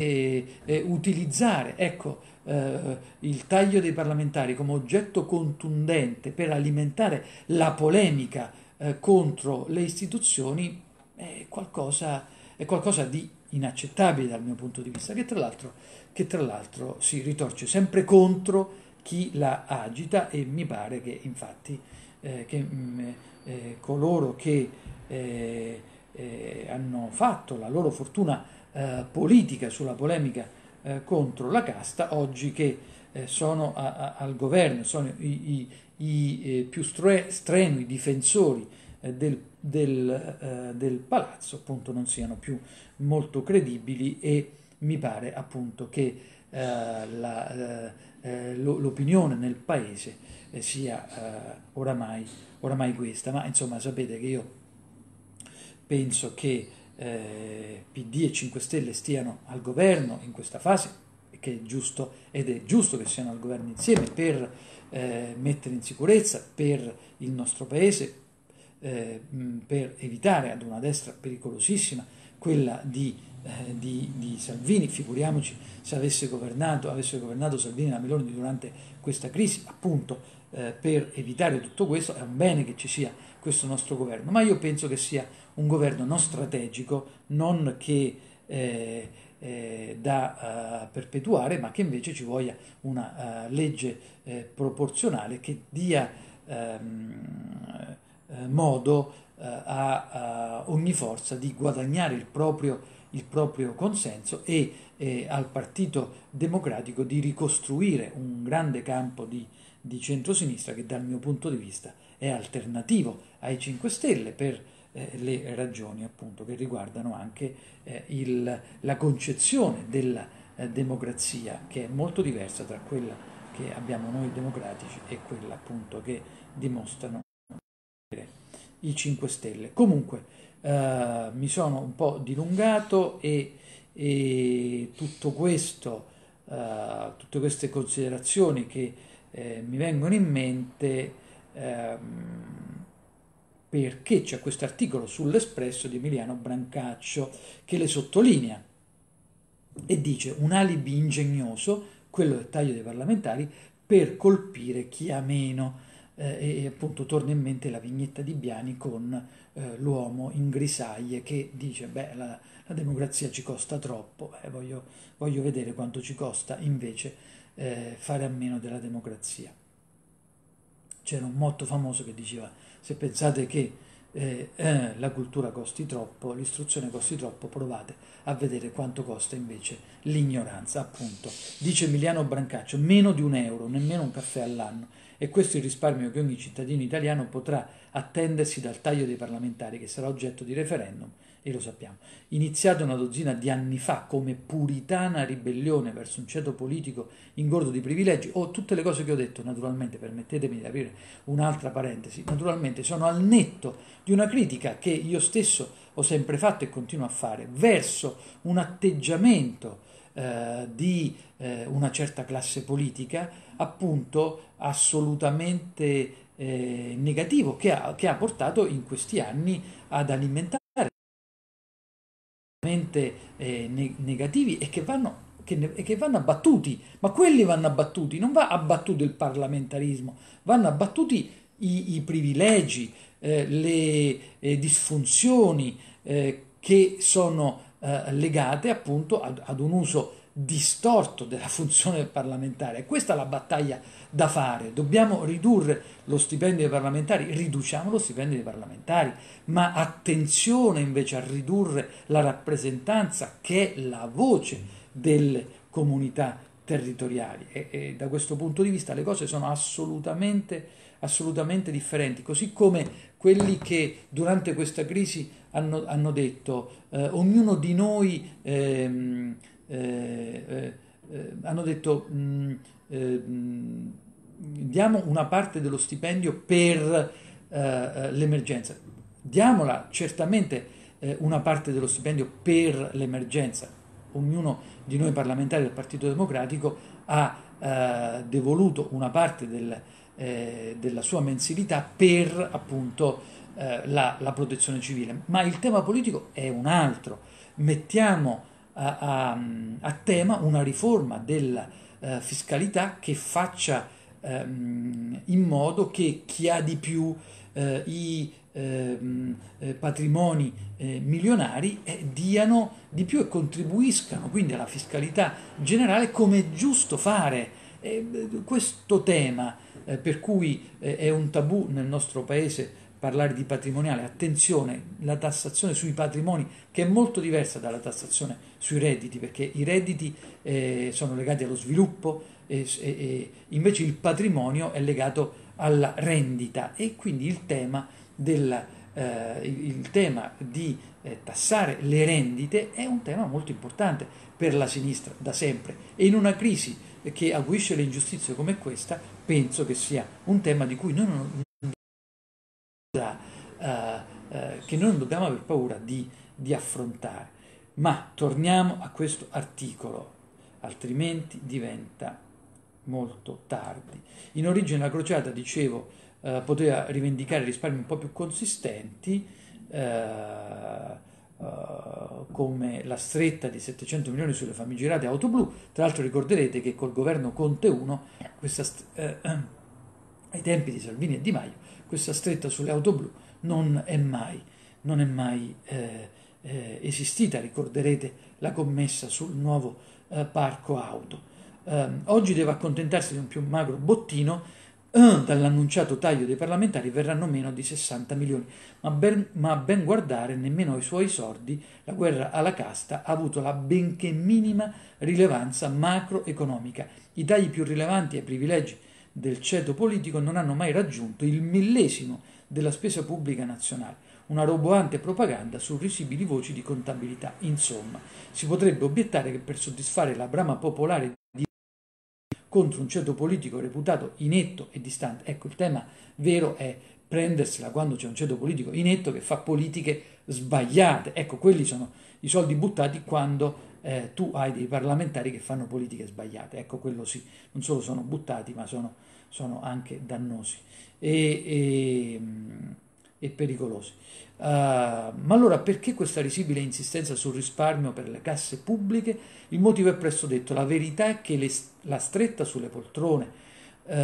E, e utilizzare ecco, eh, il taglio dei parlamentari come oggetto contundente per alimentare la polemica eh, contro le istituzioni è qualcosa, è qualcosa, di inaccettabile dal mio punto di vista, che tra l'altro, che tra l'altro si ritorce sempre contro chi la agita e mi pare che infatti eh, che, mh, mm, eh, coloro che eh, eh, hanno fatto la loro fortuna eh, politica sulla polemica eh, contro la casta, oggi che sono a, a, al governo, sono i, i, i più strenui difensori del, del, del, palazzo, appunto non siano più molto credibili e mi pare appunto che la, l'opinione nel paese sia oramai oramai questa, ma insomma sapete che io penso che eh, PD e 5 Stelle stiano al governo in questa fase, che è giusto ed è giusto che siano al governo insieme per eh, mettere in sicurezza per il nostro paese, eh, per evitare ad una destra pericolosissima quella di, eh, di, di, Salvini, figuriamoci se avesse governato, avesse governato Salvini e la Meloni durante questa crisi, appunto eh, per evitare tutto questo, è un bene che ci sia questo nostro governo, ma io penso che sia un governo non strategico, non che eh, eh, da uh, perpetuare, ma che invece ci voglia una uh, legge eh, proporzionale che dia ehm, eh, modo ha, ha ogni forza di guadagnare il proprio, il proprio consenso e eh, al Partito Democratico di ricostruire un grande campo di, di centrosinistra che dal mio punto di vista è alternativo ai 5 Stelle per eh, le ragioni appunto che riguardano anche eh, il, la concezione della eh, democrazia che è molto diversa tra quella che abbiamo noi democratici e quella appunto che dimostrano i 5 Stelle. Comunque eh, mi sono un po' dilungato e, e tutto questo, eh, tutte queste considerazioni che eh, mi vengono in mente ehm, perché c'è questo articolo sull'Espresso di Emiliano Brancaccio che le sottolinea e dice un alibi ingegnoso, quello del taglio dei parlamentari, per colpire chi ha meno. Eh, e appunto torna in mente la vignetta di Biani con eh, l'uomo in grisaglie che dice beh la, la democrazia ci costa troppo, eh, voglio, voglio, vedere quanto ci costa invece eh, fare a meno della democrazia. C'era un motto famoso che diceva se pensate che eh, eh, la cultura costi troppo, l'istruzione costi troppo, provate a vedere quanto costa invece l'ignoranza, appunto. Dice Emiliano Brancaccio, meno di un euro, nemmeno un caffè all'anno. E questo è il risparmio che ogni cittadino italiano potrà attendersi dal taglio dei parlamentari, che sarà oggetto di referendum e lo sappiamo, iniziato una dozzina di anni fa come puritana ribellione verso un ceto politico ingordo di privilegi, o tutte le cose che ho detto, naturalmente, permettetemi di aprire un'altra parentesi, naturalmente sono al netto di una critica che io stesso ho sempre fatto e continuo a fare verso un atteggiamento eh, di eh, una certa classe politica, appunto assolutamente eh, negativo, che ha, che ha portato in questi anni ad alimentare eh, negativi e che vanno ne, che, vanno abbattuti, ma quelli vanno abbattuti, non va abbattuto il parlamentarismo, vanno abbattuti i, i privilegi, eh, le eh, disfunzioni eh, che sono eh, legate appunto ad, ad, un uso distorto della funzione parlamentare. Questa è la battaglia da fare. Dobbiamo ridurre lo stipendio dei parlamentari, riduciamo lo stipendio dei parlamentari, ma attenzione invece a ridurre la rappresentanza che è la voce delle comunità territoriali e, e da questo punto di vista le cose sono assolutamente, assolutamente differenti, così come quelli che durante questa crisi hanno, hanno detto eh, ognuno di noi ehm, eh, eh, eh, hanno detto mh, mm, eh, mm, diamo una parte dello stipendio per eh, l'emergenza. Diamola certamente una parte dello stipendio per l'emergenza. Ognuno di noi parlamentari del Partito Democratico ha devoluto una parte del, della sua mensilità per appunto la, la protezione civile. Ma il tema politico è un altro. Mettiamo a, a, a tema una riforma della eh, fiscalità che faccia ehm, in modo che chi ha di più eh, i ehm, eh, patrimoni eh, milionari eh, diano di più e contribuiscano quindi alla fiscalità generale come è giusto fare. questo tema per cui è un tabù nel nostro paese parlare di patrimoniale, attenzione, la tassazione sui patrimoni che è molto diversa dalla tassazione sui redditi, perché i redditi eh, sono legati allo sviluppo e, e, e, invece il patrimonio è legato alla rendita. E quindi il tema, della, eh, il tema di eh, tassare le rendite è un tema molto importante per la sinistra da sempre. E in una crisi che acuisce le ingiustizie come questa penso che sia un tema di cui noi non che noi non dobbiamo aver paura di, di affrontare. Ma torniamo a questo articolo, altrimenti diventa molto tardi. In origine la crociata, dicevo, eh, poteva rivendicare risparmi un po' più consistenti, eh, Uh, come la stretta di 700 milioni sulle famigerate auto blu. Tra l'altro ricorderete che col governo Conte 1, questa, eh, ai tempi di Salvini e Di Maio, questa stretta sulle auto blu non è mai, non è mai eh, eh, esistita. Ricorderete la commessa sul nuovo eh, parco auto. Ehm, oggi deve accontentarsi di un più magro bottino dall'annunciato taglio dei parlamentari verranno meno di 60 milioni, ma ben, ma ben guardare nemmeno ai suoi sordi la guerra alla casta ha avuto la benché minima rilevanza macroeconomica. I tagli più rilevanti ai privilegi del ceto politico non hanno mai raggiunto il millesimo della spesa pubblica nazionale, una roboante propaganda su risibili voci di contabilità. Insomma, si potrebbe obiettare che per soddisfare la brama popolare di contro un ceto politico reputato inetto e distante. Ecco, il tema vero è prendersela quando c'è un ceto politico inetto che fa politiche sbagliate. Ecco, quelli sono i soldi buttati quando eh, tu hai dei parlamentari che fanno politiche sbagliate. Ecco, quello sì, non solo sono buttati, ma sono, sono anche dannosi e, e, e pericolosi. Uh, ma allora perché questa risibile insistenza sul risparmio per le casse pubbliche? Il motivo è presto detto, la verità è che le, la stretta sulle poltrone uh,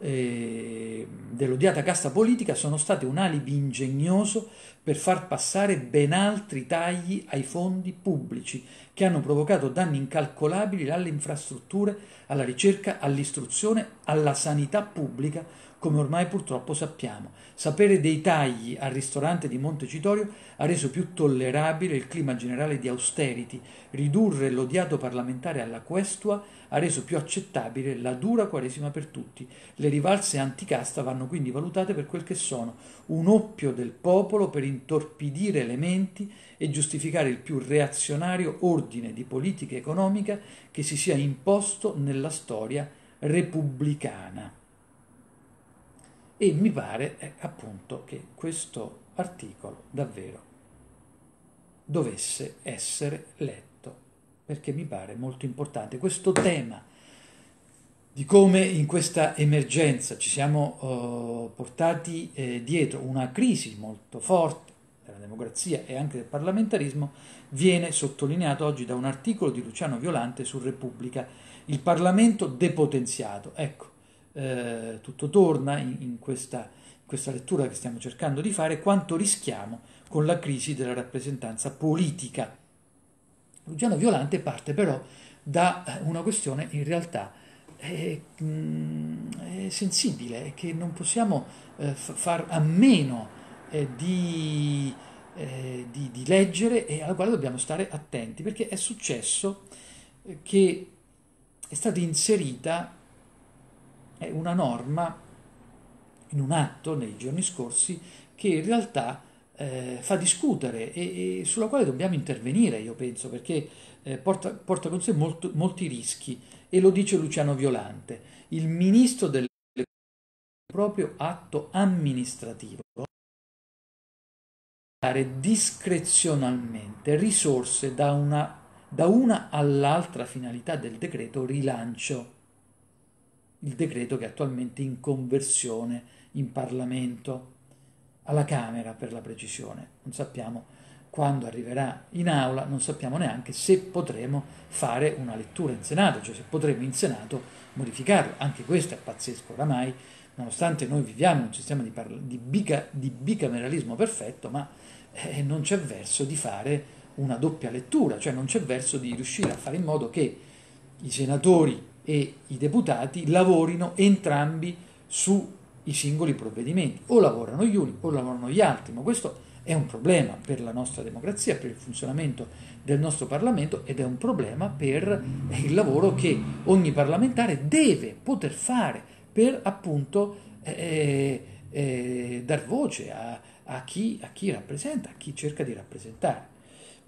eh, dell'odiata casta politica sono state un alibi ingegnoso per far passare ben altri tagli ai fondi pubblici che hanno provocato danni incalcolabili alle infrastrutture, alla ricerca, all'istruzione, alla sanità pubblica, come ormai purtroppo sappiamo. Sapere dei tagli al ristorante di Montecitorio ha reso più tollerabile il clima generale di austerity, ridurre l'odiato parlamentare alla questua ha reso più accettabile la dura quaresima per tutti. Le rivalse anticasta vanno quindi valutate per quel che sono, un oppio del popolo per intorpidire elementi e giustificare il più reazionario ordine di politica economica che si sia imposto nella storia repubblicana. E mi pare eh, appunto che questo articolo davvero dovesse essere letto, perché mi pare molto importante. Questo tema di come in questa emergenza ci siamo uh, portati eh, dietro una crisi molto forte della democrazia e anche del parlamentarismo, viene sottolineato oggi da un articolo di Luciano Violante su Repubblica, il Parlamento depotenziato. Ecco, eh, tutto torna in, in, questa, in questa lettura che stiamo cercando di fare, quanto rischiamo con la crisi della rappresentanza politica. Luciano Violante parte però da eh, una questione in realtà è, mm, è sensibile, che non possiamo eh, far a meno eh, di, eh, di, di, leggere e alla quale dobbiamo stare attenti, perché è successo eh, che è stata inserita una norma in un atto nei giorni scorsi che in realtà eh, fa discutere e, e, sulla quale dobbiamo intervenire, io penso, perché eh, porta, porta, con sé molto, molti rischi e lo dice Luciano Violante. Il ministro del proprio atto amministrativo dare discrezionalmente risorse da una, da una all'altra finalità del decreto rilancio il decreto che è attualmente in conversione in Parlamento, alla Camera per la precisione. Non sappiamo quando arriverà in aula, non sappiamo neanche se potremo fare una lettura in Senato, cioè se potremo in Senato modificarlo. Anche questo è pazzesco oramai, nonostante noi viviamo un sistema di, di, bica- di bicameralismo perfetto, ma eh, non c'è verso di fare una doppia lettura, cioè non c'è verso di riuscire a fare in modo che i senatori e i deputati lavorino entrambi sui singoli provvedimenti. O lavorano gli uni o lavorano gli altri, ma questo è un problema per la nostra democrazia, per il funzionamento del nostro Parlamento ed è un problema per il lavoro che ogni parlamentare deve poter fare per appunto eh, eh, dar voce a, a, chi, a chi rappresenta, a chi cerca di rappresentare.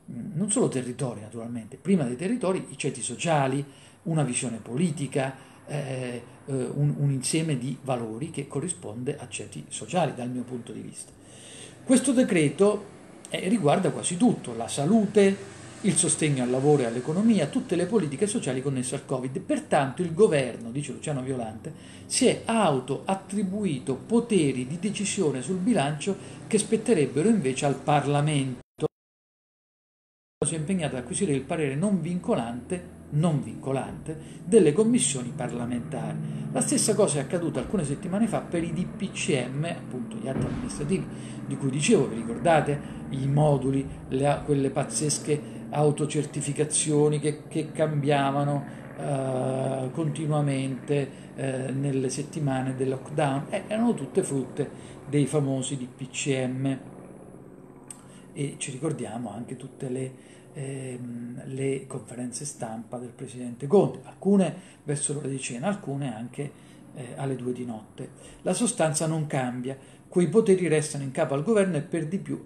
Non solo territori naturalmente, prima dei territori i ceti sociali, una visione politica, eh, eh, un, un, insieme di valori che corrisponde a ceti sociali dal mio punto di vista. Questo decreto eh, riguarda quasi tutto, la salute, il sostegno al lavoro e all'economia, tutte le politiche sociali connesse al Covid. Pertanto il governo, dice Luciano Violante, si è auto-attribuito poteri di decisione sul bilancio che spetterebbero invece al Parlamento. Si è impegnato ad acquisire il parere non vincolante non vincolante delle commissioni parlamentari. La stessa cosa è accaduta alcune settimane fa per i DPCM, appunto gli atti amministrativi di cui dicevo, vi ricordate? I moduli, le, quelle pazzesche autocertificazioni che, che cambiavano eh, continuamente eh, nelle settimane del lockdown, eh, erano tutte frutte dei famosi DPCM e ci ricordiamo anche tutte le, ehm, le conferenze stampa del presidente Conte, alcune verso l'ora di cena, alcune anche eh, alle due di notte. La sostanza non cambia, quei poteri restano in capo al governo e per di più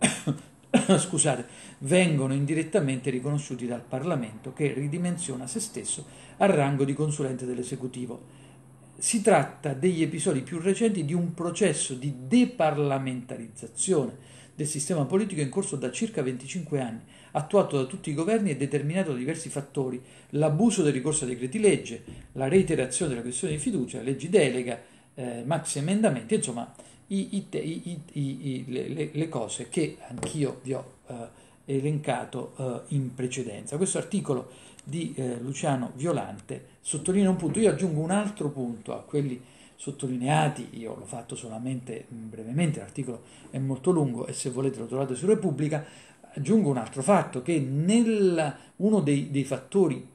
scusate, vengono indirettamente riconosciuti dal Parlamento che ridimensiona se stesso al rango di consulente dell'esecutivo. Si tratta degli episodi più recenti di un processo di deparlamentarizzazione del sistema politico in corso da circa 25 anni, attuato da tutti i governi e determinato da diversi fattori, l'abuso del ricorso ai decreti legge, la reiterazione della questione di fiducia, leggi delega, eh, maxi emendamenti, insomma i, i, i, le, le, cose che anch'io vi ho eh, elencato eh, in precedenza. Questo articolo di eh, Luciano Violante sottolinea un punto, io aggiungo un altro punto a quelli sottolineati, io l'ho fatto solamente brevemente, l'articolo è molto lungo e se volete lo trovate su Repubblica, aggiungo un altro fatto che nel, uno dei, dei fattori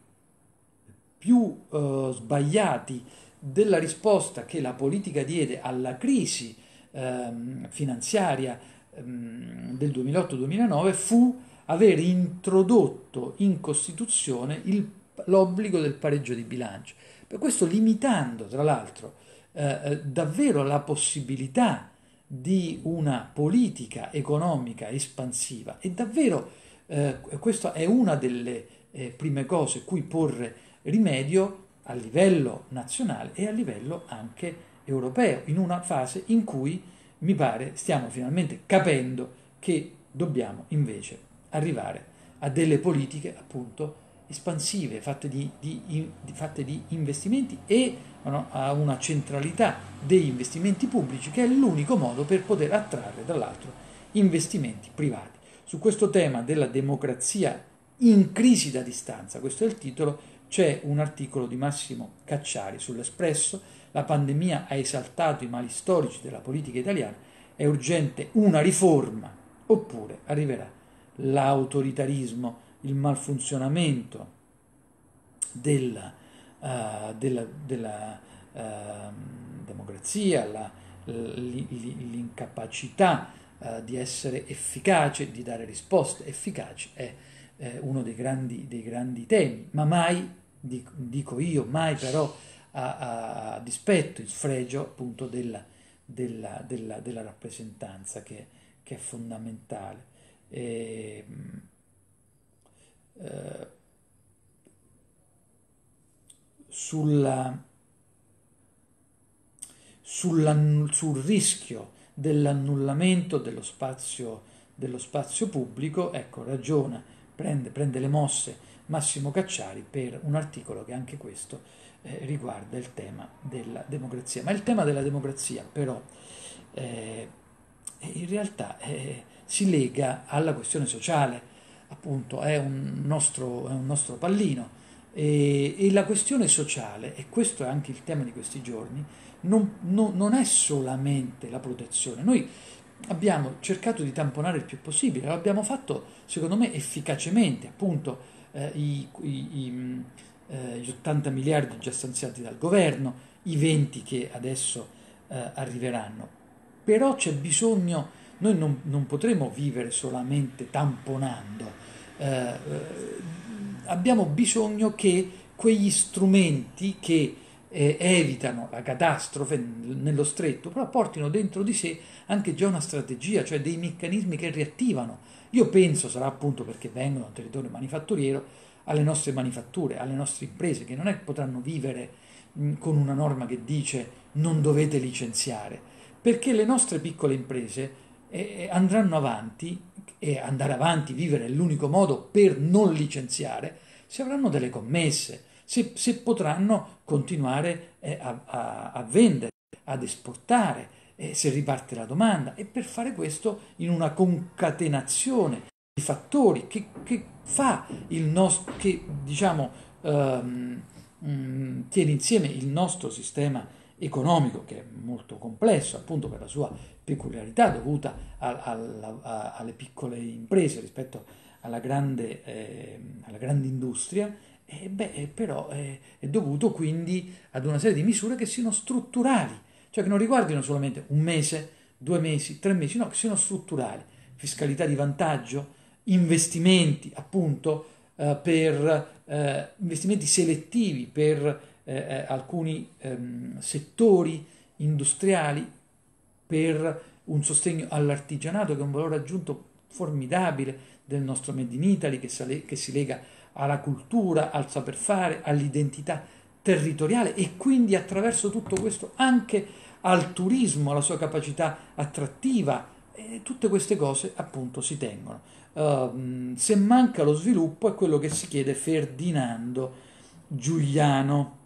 più eh, sbagliati della risposta che la politica diede alla crisi ehm, finanziaria ehm, del 2008-2009 fu aver introdotto in Costituzione il, l'obbligo del pareggio di bilancio. Per questo limitando, tra l'altro, eh, eh, davvero la possibilità di una politica economica espansiva. E davvero eh, questa è una delle eh, prime cose cui porre rimedio a livello nazionale e a livello anche europeo, in una fase in cui mi pare stiamo finalmente capendo che dobbiamo invece arrivare a delle politiche appunto espansive, fatte di, di, di, fatte di investimenti e no, a una centralità degli investimenti pubblici che è l'unico modo per poter attrarre tra l'altro investimenti privati. Su questo tema della democrazia in crisi da distanza, questo è il titolo, c'è un articolo di Massimo Cacciari sull'Espresso la pandemia ha esaltato i mali storici della politica italiana, è urgente una riforma oppure arriverà l'autoritarismo, il malfunzionamento della, uh, della, della uh, democrazia, la, l'incapacità uh, di essere efficace, di dare risposte efficaci è eh, uno dei grandi, dei grandi temi, ma mai, dico, io, mai però a, a dispetto, il sfregio appunto della, della, della, della rappresentanza che, che, è fondamentale. E, eh, sulla, sulla, sul rischio dell'annullamento dello spazio, dello spazio pubblico, ecco, ragiona, prende, prende le mosse Massimo Cacciari per un articolo che anche questo eh, riguarda il tema della democrazia. Ma il tema della democrazia però eh, in realtà eh, si lega alla questione sociale, appunto è un nostro, è un nostro pallino. E, e, la questione sociale, e questo è anche il tema di questi giorni, non, non, non è solamente la protezione. Noi abbiamo cercato di tamponare il più possibile, l'abbiamo fatto secondo me efficacemente, appunto eh, i, i, i eh, gli 80 miliardi già stanziati dal governo, i 20 che adesso eh, arriveranno. Però c'è bisogno, noi non, non potremo vivere solamente tamponando, eh, eh, abbiamo bisogno che quegli strumenti che eh, evitano la catastrofe nello stretto, però portino dentro di sé anche già una strategia, cioè dei meccanismi che riattivano. Io penso, sarà appunto perché vengono dal territorio manifatturiero, alle nostre manifatture, alle nostre imprese, che non è che potranno vivere con una norma che dice non dovete licenziare, perché le nostre piccole imprese eh, andranno avanti e andare avanti, vivere è l'unico modo per non licenziare, se avranno delle commesse, se, se potranno continuare eh, a, a, a, vendere, ad esportare, eh, se riparte la domanda. E per fare questo in una concatenazione di fattori che, che fa il nostro, che diciamo ehm, mm, tiene insieme il nostro sistema economico che è molto complesso appunto per la sua peculiarità dovuta a, a, a, alle piccole imprese rispetto alla grande, eh, alla grande industria E beh, però è, è dovuto quindi ad una serie di misure che siano strutturali, cioè che non riguardino solamente un mese, due mesi, tre mesi, no, che siano strutturali. Fiscalità di vantaggio, investimenti appunto eh, per eh, investimenti selettivi per eh, eh alcuni ehm, settori industriali, per un sostegno all'artigianato che è un valore aggiunto formidabile del nostro Made in Italy che, sale, che si lega alla cultura, al saper fare, all'identità territoriale e quindi attraverso tutto questo anche al turismo, alla sua capacità attrattiva. E tutte queste cose appunto si tengono. Uh, se manca lo sviluppo è quello che si chiede Ferdinando Giuliano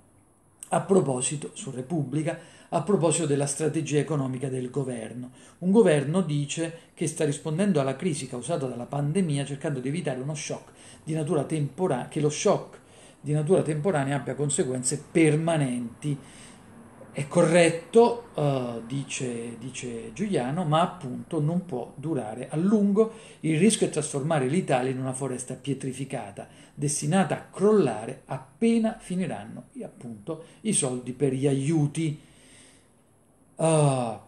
a proposito su Repubblica a proposito della strategia economica del governo. Un governo dice che sta rispondendo alla crisi causata dalla pandemia cercando di evitare uno shock di natura temporanea, che lo shock di natura temporanea abbia conseguenze permanenti. È corretto, uh, dice, dice Giuliano, ma appunto non può durare a lungo. Il rischio è trasformare l'Italia in una foresta pietrificata, destinata a crollare appena finiranno appunto i soldi per gli aiuti. Uh,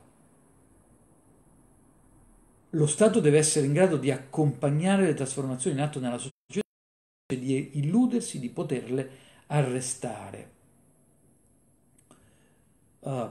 lo Stato deve essere in grado di accompagnare le trasformazioni in atto nella società e di illudersi di poterle arrestare. Uh,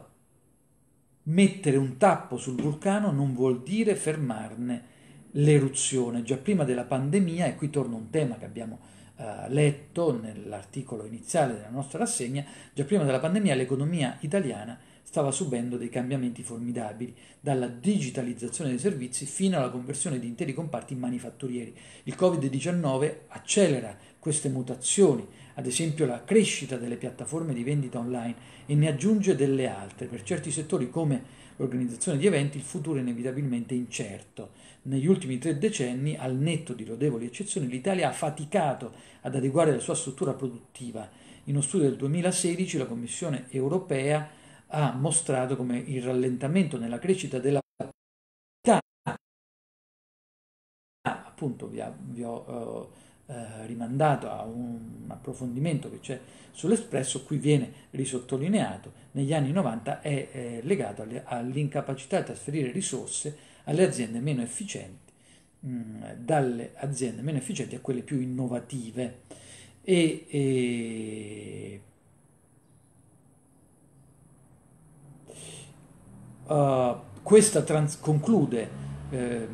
mettere un tappo sul vulcano non vuol dire fermarne l'eruzione. Già prima della pandemia, e qui torna un tema che abbiamo uh, letto nell'articolo iniziale della nostra rassegna, già prima della pandemia l'economia italiana stava subendo dei cambiamenti formidabili, dalla digitalizzazione dei servizi fino alla conversione di interi comparti manifatturieri. Il Covid-19 accelera queste mutazioni, ad esempio la crescita delle piattaforme di vendita online e ne aggiunge delle altre. Per certi settori come l'organizzazione di eventi il futuro è inevitabilmente incerto. Negli ultimi tre decenni, al netto di lodevoli eccezioni, l'Italia ha faticato ad adeguare la sua struttura produttiva. In uno studio del 2016 la Commissione europea ha mostrato come il rallentamento nella crescita della appunto vi, ho eh, rimandato a un approfondimento che c'è sull'Espresso, qui viene risottolineato, negli anni 90 è eh, legato alle, all'incapacità di trasferire risorse alle aziende meno efficienti, mh, mm, dalle aziende meno efficienti a quelle più innovative. E, e Uh, questa trans- conclude eh,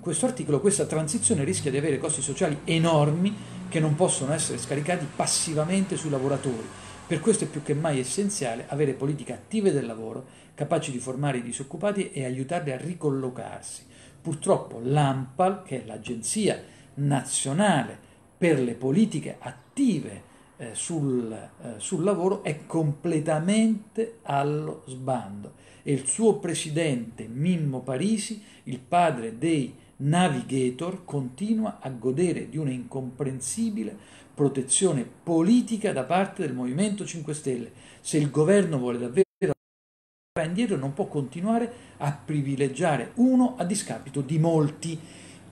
questo articolo, questa transizione rischia di avere costi sociali enormi che non possono essere scaricati passivamente sui lavoratori. Per questo è più che mai essenziale avere politiche attive del lavoro, capaci di formare i disoccupati e aiutarli a ricollocarsi. Purtroppo l'AMPAL, che è l'Agenzia Nazionale per le Politiche Attive eh, sul, eh, sul lavoro, è completamente allo sbando e il suo presidente Mimmo Parisi, il padre dei navigator, continua a godere di una incomprensibile protezione politica da parte del Movimento 5 Stelle. Se il governo vuole davvero andare indietro non può continuare a privilegiare uno a discapito di molti.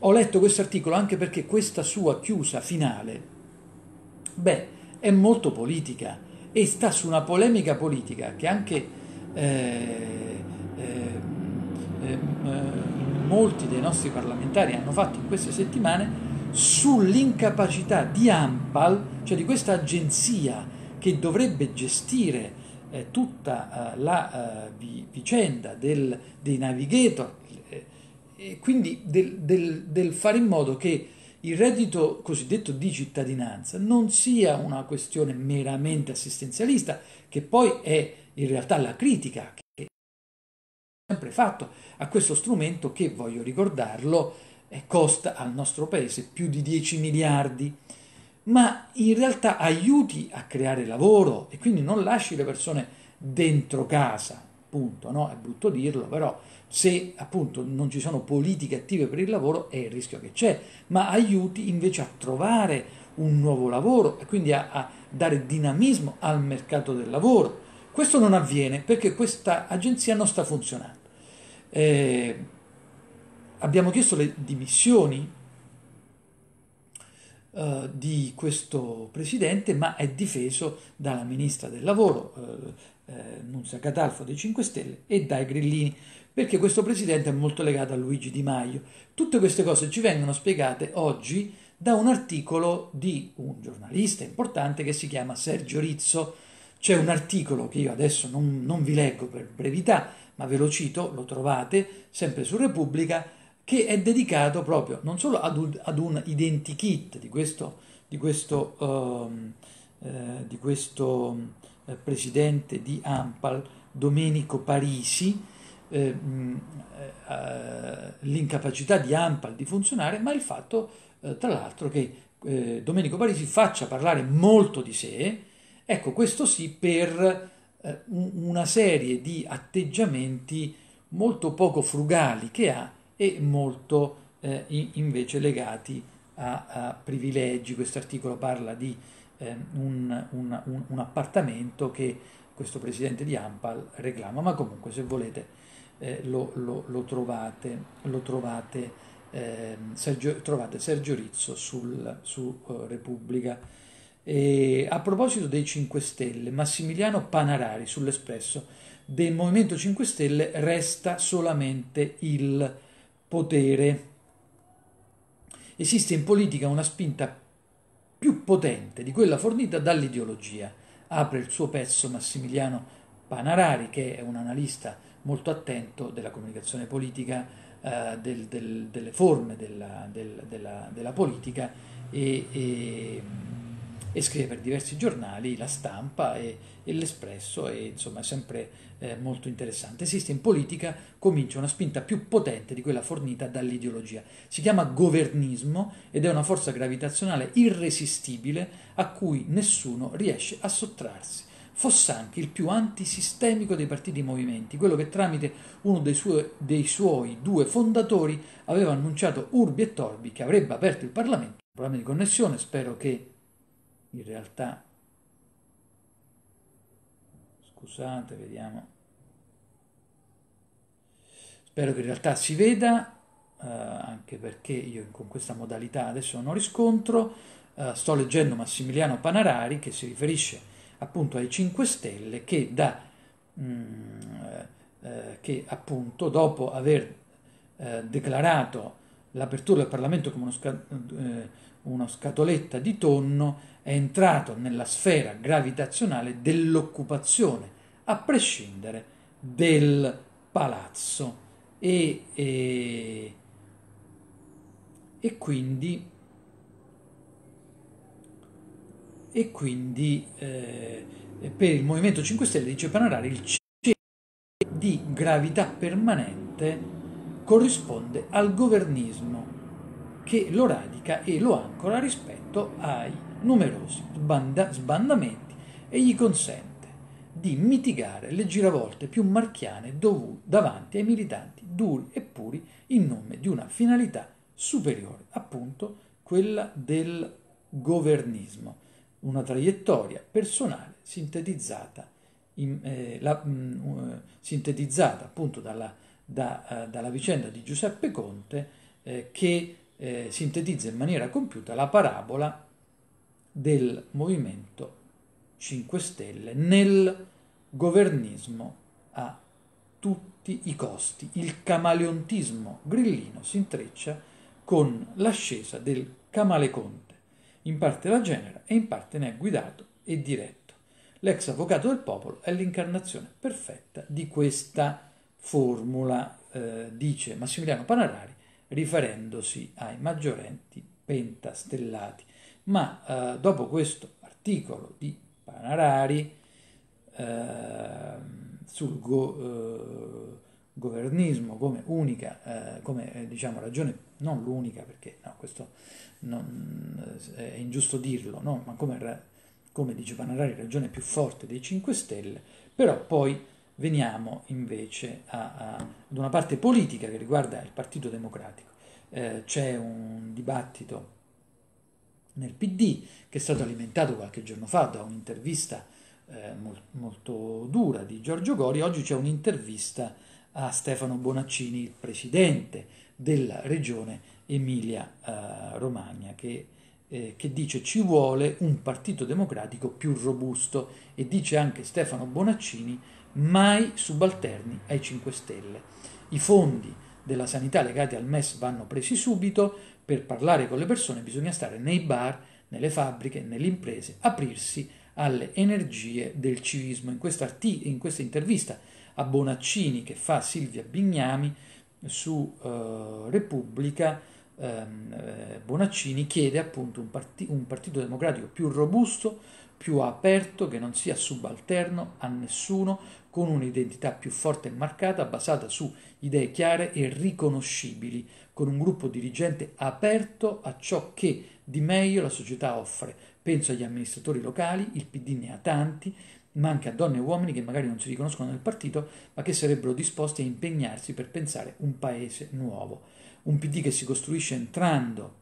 Ho letto questo articolo anche perché questa sua chiusa finale, beh, è molto politica e sta su una polemica politica che anche eh, eh, ehm, molti dei nostri parlamentari hanno fatto in queste settimane sull'incapacità di AMPAL, cioè di questa agenzia che dovrebbe gestire eh, tutta eh, la eh, vi, vicenda del, dei navigator eh, e quindi del, del, del, fare in modo che il reddito cosiddetto di cittadinanza non sia una questione meramente assistenzialista, che poi è in realtà la critica che ho sempre fatto a questo strumento che, voglio ricordarlo, costa al nostro paese più di 10 miliardi, ma in realtà aiuti a creare lavoro e quindi non lasci le persone dentro casa, appunto, no? È brutto dirlo, però se appunto non ci sono politiche attive per il lavoro è il rischio che c'è, ma aiuti invece a trovare un nuovo lavoro e quindi a, a dare dinamismo al mercato del lavoro questo non avviene perché questa agenzia non sta funzionando. Eh, abbiamo chiesto le dimissioni eh, di questo presidente, ma è difeso dalla ministra del lavoro, eh, eh Nunzia Catalfo dei 5 Stelle, e dai grillini, perché questo presidente è molto legato a Luigi Di Maio. Tutte queste cose ci vengono spiegate oggi da un articolo di un giornalista importante che si chiama Sergio Rizzo. C'è un articolo che io adesso non, non vi leggo per brevità, ma ve lo cito, lo trovate sempre su Repubblica, che è dedicato proprio non solo ad un, ad un identikit di questo, di questo, uh, eh, di questo uh, presidente di Ampal, Domenico Parisi, eh, l'incapacità di Ampal di funzionare, ma il fatto eh, tra l'altro che eh, Domenico Parisi faccia parlare molto di sé, ecco questo sì per eh, una serie di atteggiamenti molto poco frugali che ha e molto eh, invece legati a, a privilegi. Questo articolo parla di eh, un, un, un, appartamento che questo presidente di Ampal reclama, ma comunque se volete eh, lo, lo, lo, trovate, lo trovate eh, Sergio, trovate Sergio Rizzo sul, su uh, Repubblica. E a proposito dei 5 Stelle, Massimiliano Panarari sull'Espresso, del Movimento 5 Stelle resta solamente il potere. Esiste in politica una spinta più potente di quella fornita dall'ideologia. Apre il suo pezzo Massimiliano Panarari, che è un analista molto attento della comunicazione politica eh, del, del, delle forme della, del, della, della politica e, e, e, scrive per diversi giornali, la stampa e, e l'Espresso e insomma è sempre eh, molto interessante. Esiste in politica, comincia una spinta più potente di quella fornita dall'ideologia. Si chiama governismo ed è una forza gravitazionale irresistibile a cui nessuno riesce a sottrarsi fosse anche il più antisistemico dei partiti movimenti, quello che tramite uno dei suoi, dei suoi, due fondatori aveva annunciato urbi e torbi che avrebbe aperto il Parlamento. Problemi di connessione, spero che in realtà... Scusate, vediamo. Spero che in realtà si veda, eh, anche perché io con questa modalità adesso non riscontro. Eh, sto leggendo Massimiliano Panarari che si riferisce appunto ai 5 Stelle che, da, mh, mm, eh, che appunto dopo aver eh, declarato l'apertura del Parlamento come uno, sca- eh, una scatoletta di tonno è entrato nella sfera gravitazionale dell'occupazione, a prescindere del palazzo. E, e, e quindi e quindi eh, per il Movimento 5 Stelle, dice Panarari, il centro di gravità permanente corrisponde al governismo che lo radica e lo ancora rispetto ai numerosi sbanda- sbandamenti e gli consente di mitigare le giravolte più marchiane dovute davanti ai militanti duri e puri in nome di una finalità superiore, appunto quella del governismo una traiettoria personale sintetizzata, in, eh, la, mh, mm, uh, sintetizzata appunto dalla, da, uh, dalla, vicenda di Giuseppe Conte eh, che eh, sintetizza in maniera compiuta la parabola del movimento 5 Stelle nel governismo a tutti i costi. Il camaleontismo grillino si intreccia con l'ascesa del camaleconte in parte la genera e in parte ne è guidato e diretto. L'ex avvocato del popolo è l'incarnazione perfetta di questa formula, eh, dice Massimiliano Panarari, riferendosi ai maggiorenti pentastellati. Ma eh, dopo questo articolo di Panarari eh, sul go, eh, governismo come unica, eh, come eh, diciamo ragione, non l'unica perché no, questo non, è ingiusto dirlo, no? ma come, come dice Panarari, ragione più forte dei 5 Stelle, però poi veniamo invece a, a, ad una parte politica che riguarda il Partito Democratico. Eh, c'è un dibattito nel PD che è stato alimentato qualche giorno fa da un'intervista eh, molto, molto dura di Giorgio Gori, oggi c'è un'intervista a Stefano Bonaccini, il presidente della regione Emilia-Romagna, che eh, che dice ci vuole un partito democratico più robusto e dice anche Stefano Bonaccini mai subalterni ai 5 Stelle. I fondi della sanità legati al MES vanno presi subito, per parlare con le persone bisogna stare nei bar, nelle fabbriche, nelle imprese, aprirsi alle energie del civismo. In questa, in questa intervista a Bonaccini che fa Silvia Bignami su uh, Repubblica, ehm, eh, Bonaccini chiede appunto un, parti- un partito democratico più robusto, più aperto, che non sia subalterno a nessuno, con un'identità più forte e marcata, basata su idee chiare e riconoscibili, con un gruppo dirigente aperto a ciò che di meglio la società offre. Penso agli amministratori locali, il PD ne ha tanti, ma anche a donne e uomini che magari non si riconoscono nel partito, ma che sarebbero disposti a impegnarsi per pensare un paese nuovo. Un PD che si costruisce entrando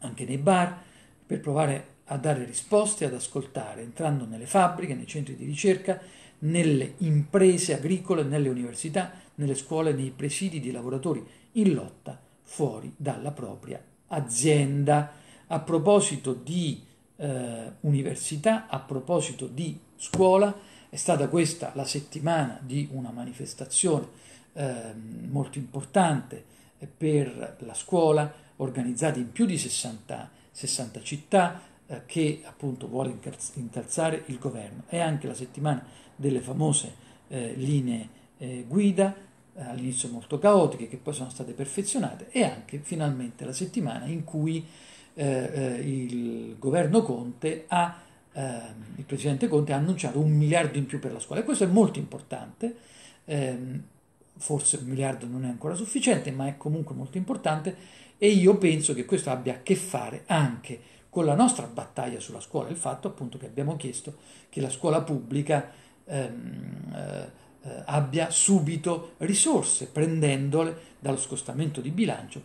anche nei bar per provare a dare risposte, ad ascoltare, entrando nelle fabbriche, nei centri di ricerca, nelle imprese agricole, nelle università, nelle scuole, nei presidi di lavoratori in lotta fuori dalla propria azienda. A proposito di eh, università, a proposito di scuola, è stata questa la settimana di una manifestazione eh, molto importante per la scuola, organizzata in più di 60, 60 città, eh, che appunto vuole incalzare il governo. È anche la settimana delle famose eh, linee eh, guida, eh, all'inizio molto caotiche, che poi sono state perfezionate, e anche finalmente la settimana in cui eh, eh, il governo Conte ha, ehm, il presidente Conte ha annunciato un miliardo in più per la scuola. E questo è molto importante. Ehm, forse un miliardo non è ancora sufficiente, ma è comunque molto importante e io penso che questo abbia a che fare anche con la nostra battaglia sulla scuola, il fatto appunto che abbiamo chiesto che la scuola pubblica ehm, eh, eh, abbia subito risorse, prendendole dallo scostamento di bilancio,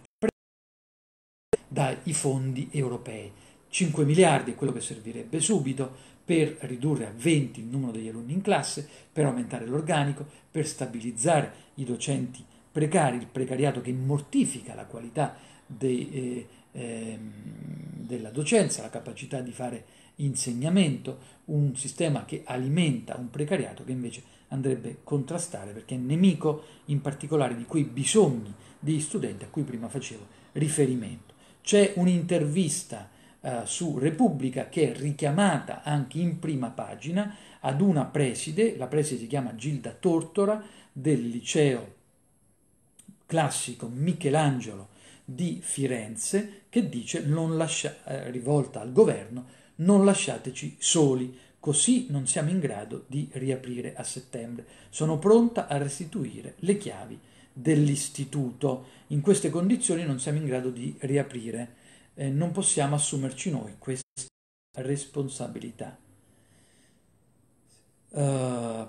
dai fondi europei. 5 miliardi è quello che servirebbe subito per ridurre a 20 il numero degli alunni in classe, per aumentare l'organico, per stabilizzare i docenti precari, il precariato che mortifica la qualità dei, eh, eh, della docenza, la capacità di fare insegnamento, un sistema che alimenta un precariato che invece andrebbe contrastare perché è nemico in particolare di quei bisogni degli studenti a cui prima facevo riferimento. C'è un'intervista eh, su Repubblica che è richiamata anche in prima pagina ad una preside, la preside si chiama Gilda Tortora del liceo classico Michelangelo di Firenze che dice lascia, eh, rivolta al governo non lasciateci soli Così non siamo in grado di riaprire a settembre. Sono pronta a restituire le chiavi dell'istituto. In queste condizioni non siamo in grado di riaprire. Eh, non possiamo assumerci noi questa responsabilità. Uh,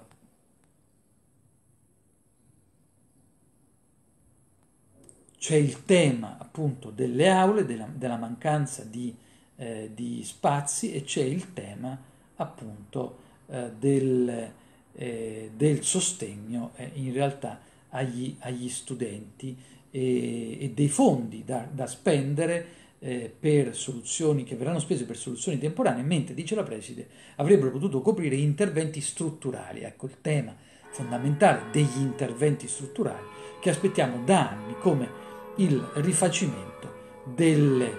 c'è il tema appunto delle aule, della, della mancanza di, eh, di spazi e c'è il tema appunto eh, del, eh, del, sostegno eh, in realtà agli, agli studenti e, e, dei fondi da, da spendere eh, per soluzioni che verranno spese per soluzioni temporanee, mentre, dice la Preside, avrebbero potuto coprire interventi strutturali. Ecco il tema fondamentale degli interventi strutturali che aspettiamo da anni come il rifacimento delle,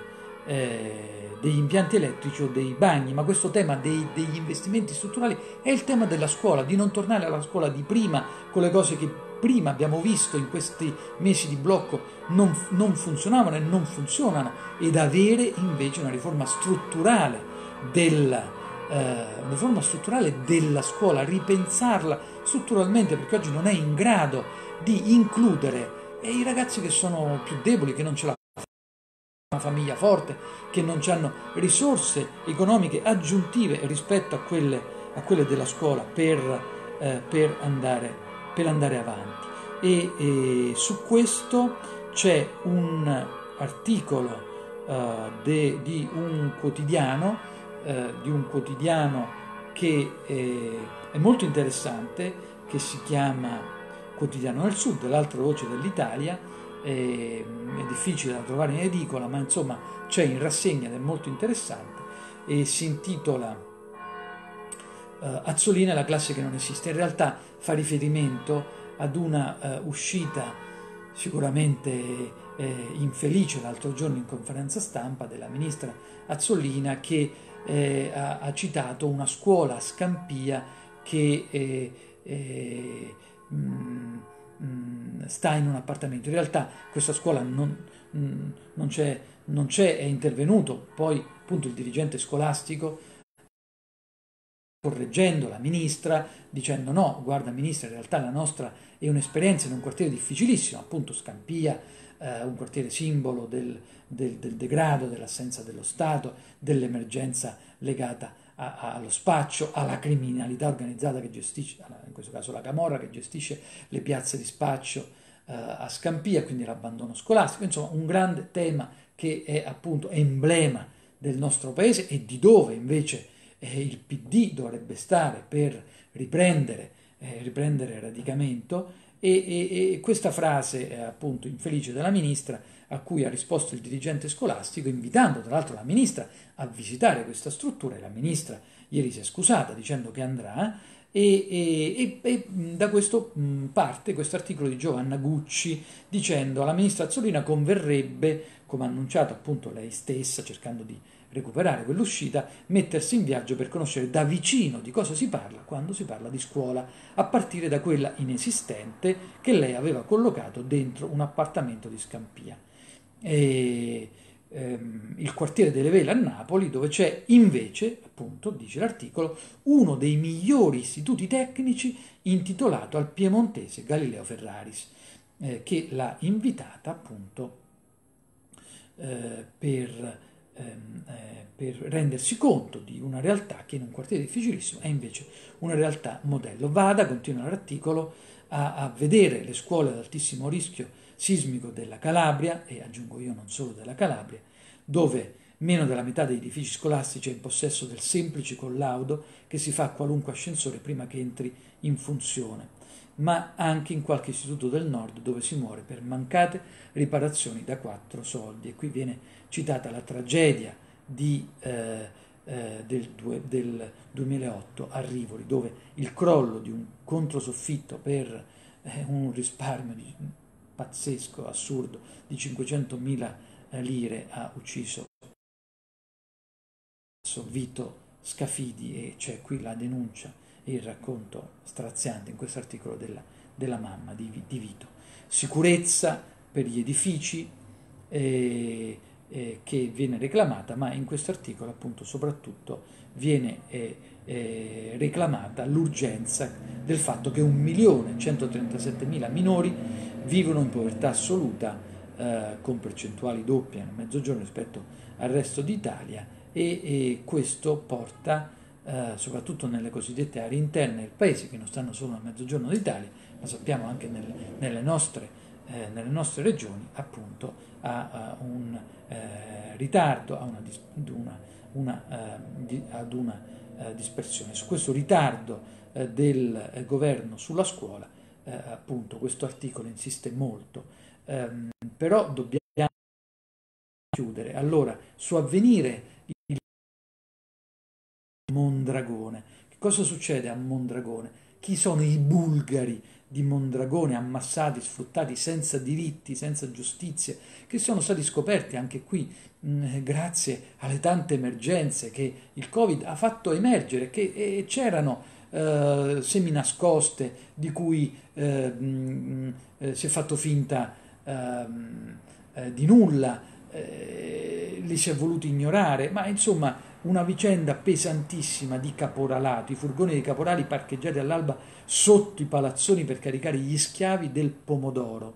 eh, degli impianti elettrici o dei bagni, ma questo tema dei, degli investimenti strutturali è il tema della scuola, di non tornare alla scuola di prima con le cose che prima abbiamo visto in questi mesi di blocco non, non funzionavano e non funzionano ed avere invece una riforma strutturale della, eh, riforma strutturale della scuola, ripensarla strutturalmente perché oggi non è in grado di includere i ragazzi che sono più deboli, che non ce la una famiglia forte, che non hanno risorse economiche aggiuntive rispetto a quelle, a quelle della scuola per, eh, per, andare, per andare, avanti. E, e, su questo c'è un articolo uh, de, di un quotidiano, uh, di un quotidiano che eh, è molto interessante, che si chiama Quotidiano del Sud, l'altra voce dell'Italia, è, è difficile da trovare in edicola, ma insomma c'è in rassegna ed è molto interessante e si intitola uh, Azzolina la classe che non esiste. In realtà fa riferimento ad una uh, uscita sicuramente eh, infelice l'altro giorno in conferenza stampa della ministra Azzolina che eh, ha, ha, citato una scuola a Scampia che eh, eh mh, mm, mh, mm, sta in un appartamento. In realtà questa scuola non, mh, mm, non, c'è, non c'è, è intervenuto poi appunto il dirigente scolastico correggendo la ministra, dicendo no, guarda ministra, in realtà la nostra è un'esperienza in un quartiere difficilissimo, appunto Scampia, eh, un quartiere simbolo del, del, del, degrado, dell'assenza dello Stato, dell'emergenza legata a, a, allo spaccio, alla criminalità organizzata che gestisce, in questo caso la Camorra, che gestisce le piazze di spaccio eh, a Scampia, quindi l'abbandono scolastico, insomma un grande tema che è appunto emblema del nostro paese e di dove invece eh, il PD dovrebbe stare per riprendere, eh, riprendere radicamento e, e, e questa frase appunto infelice della ministra a cui ha risposto il dirigente scolastico invitando tra l'altro la ministra a visitare questa struttura e la ministra ieri si è scusata dicendo che andrà e, e, da questo parte questo articolo di Giovanna Gucci dicendo alla ministra Azzolina converrebbe, come ha annunciato appunto lei stessa cercando di recuperare quell'uscita, mettersi in viaggio per conoscere da vicino di cosa si parla quando si parla di scuola, a partire da quella inesistente che lei aveva collocato dentro un appartamento di Scampia. E, ehm, il quartiere delle Vele a Napoli, dove c'è invece, appunto, dice l'articolo, uno dei migliori istituti tecnici intitolato al piemontese Galileo Ferraris, eh, che l'ha invitata appunto eh, per Ehm, eh, per rendersi conto di una realtà che in un quartiere difficilissimo è invece una realtà modello. Vada, continua l'articolo, a, a vedere le scuole ad altissimo rischio sismico della Calabria, e aggiungo io non solo della Calabria, dove meno della metà degli edifici scolastici è in possesso del semplice collaudo che si fa a qualunque ascensore prima che entri in funzione ma anche in qualche istituto del nord dove si muore per mancate riparazioni da quattro soldi. E qui viene citata la tragedia di, eh, eh, del, del, 2008 a Rivoli, dove il crollo di un controsoffitto per eh, un risparmio di, pazzesco, assurdo, di 500.000 eh, lire ha ucciso Vito Scafidi e c'è qui la denuncia il racconto straziante in questo articolo della, della mamma di, di, Vito. Sicurezza per gli edifici eh, eh, che viene reclamata, ma in questo articolo appunto soprattutto viene eh, eh reclamata l'urgenza del fatto che 1.137.000 minori vivono in povertà assoluta eh, con percentuali doppie nel mezzogiorno rispetto al resto d'Italia e, e questo porta eh, soprattutto nelle cosiddette aree interne del paese, che non stanno solo nel mezzogiorno d'Italia, ma sappiamo anche nel, nelle, nostre, eh, nelle, nostre, regioni, appunto, a, a un eh, ritardo, a una, una, una, eh, ad una eh, dispersione. Su questo ritardo del governo sulla scuola, appunto, questo articolo insiste molto, ehm, però dobbiamo chiudere. Allora, su avvenire Mondragone. Che cosa succede a Mondragone? Chi sono i bulgari di Mondragone ammassati, sfruttati senza diritti, senza giustizia, che sono stati scoperti anche qui mh, grazie alle tante emergenze che il Covid ha fatto emergere, che c'erano eh, semi nascoste di cui eh, mh, eh, si è fatto finta ehm, eh, di nulla, eh, li si è voluto ignorare, ma insomma una vicenda pesantissima di caporalato, i furgoni dei caporali parcheggiati all'alba sotto i palazzoni per caricare gli schiavi del pomodoro.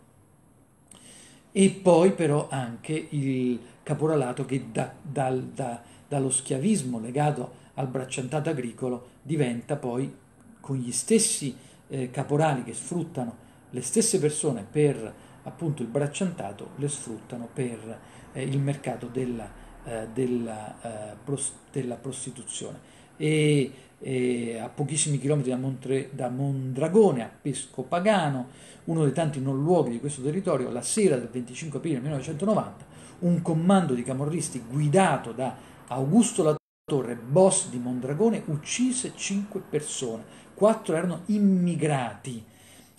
E poi però anche il caporalato che da, da, da, dallo schiavismo legato al bracciantato agricolo diventa poi con gli stessi eh, caporali che sfruttano le stesse persone per appunto il bracciantato, le sfruttano per eh, il mercato della eh, della, eh, pros- della, prostituzione. e, e a pochissimi chilometri da, Montre, da Mondragone, a Pesco Pagano, uno dei tanti non luoghi di questo territorio, la sera del 25 aprile 1990, un comando di camorristi guidato da Augusto La Torre, boss di Mondragone, uccise cinque persone, quattro erano immigrati.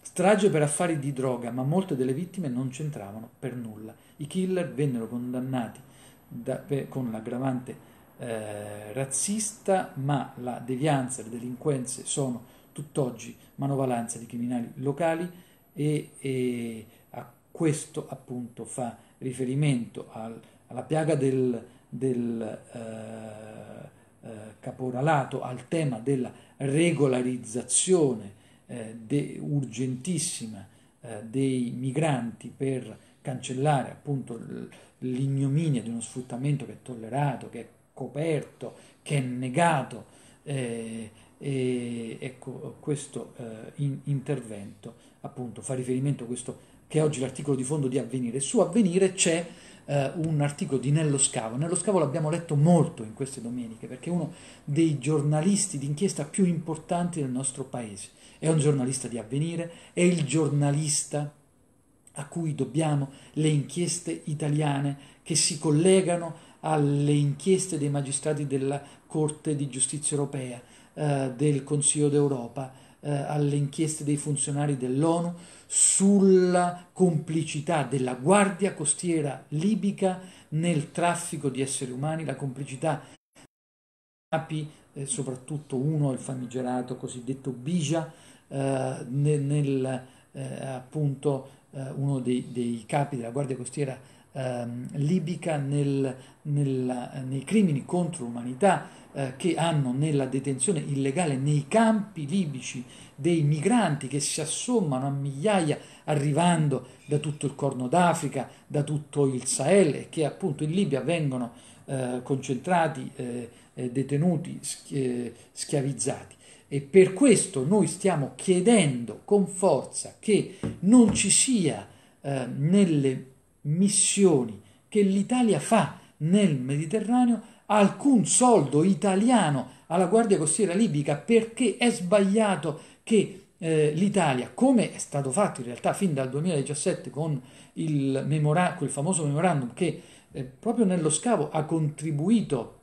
Strage per affari di droga, ma molte delle vittime non c'entravano per nulla. I killer vennero condannati da, con l'aggravante eh, razzista, ma la devianza e le delinquenze sono tutt'oggi manovalanza di criminali locali e, e a questo appunto fa riferimento al, alla piaga del, del eh, eh, caporalato, al tema della regolarizzazione eh, de, urgentissima eh, dei migranti per cancellare appunto l'ignominia di uno sfruttamento che è tollerato, che è coperto, che è negato. Eh, e ecco, questo eh, in, intervento appunto fa riferimento a questo che è oggi l'articolo di fondo di Avvenire. Su Avvenire c'è eh, un articolo di Nello Scavo. Nello Scavo l'abbiamo letto molto in queste domeniche perché è uno dei giornalisti d'inchiesta più importanti del nostro paese. È un giornalista di Avvenire, è il giornalista a cui dobbiamo le inchieste italiane che si collegano alle inchieste dei magistrati della Corte di Giustizia Europea, eh, del Consiglio d'Europa, eh, alle inchieste dei funzionari dell'ONU sulla complicità della Guardia Costiera libica nel traffico di esseri umani, la complicità API, eh, soprattutto uno, il famigerato cosiddetto Bija, eh, nel, eh, appunto eh, uno dei, dei, capi della Guardia Costiera ehm, libica nel, nel, nei crimini contro l'umanità eh, che hanno nella detenzione illegale nei campi libici dei migranti che si assommano a migliaia arrivando da tutto il Corno d'Africa, da tutto il Sahel e che appunto in Libia vengono eh, concentrati, eh, detenuti, eh, schiavizzati. E per questo noi stiamo chiedendo con forza che non ci sia eh, nelle missioni che l'Italia fa nel Mediterraneo alcun soldo italiano alla Guardia Costiera libica perché è sbagliato che eh, l'Italia, come è stato fatto in realtà fin dal 2017 con il, memora- quel famoso memorandum che eh, proprio nello scavo ha contribuito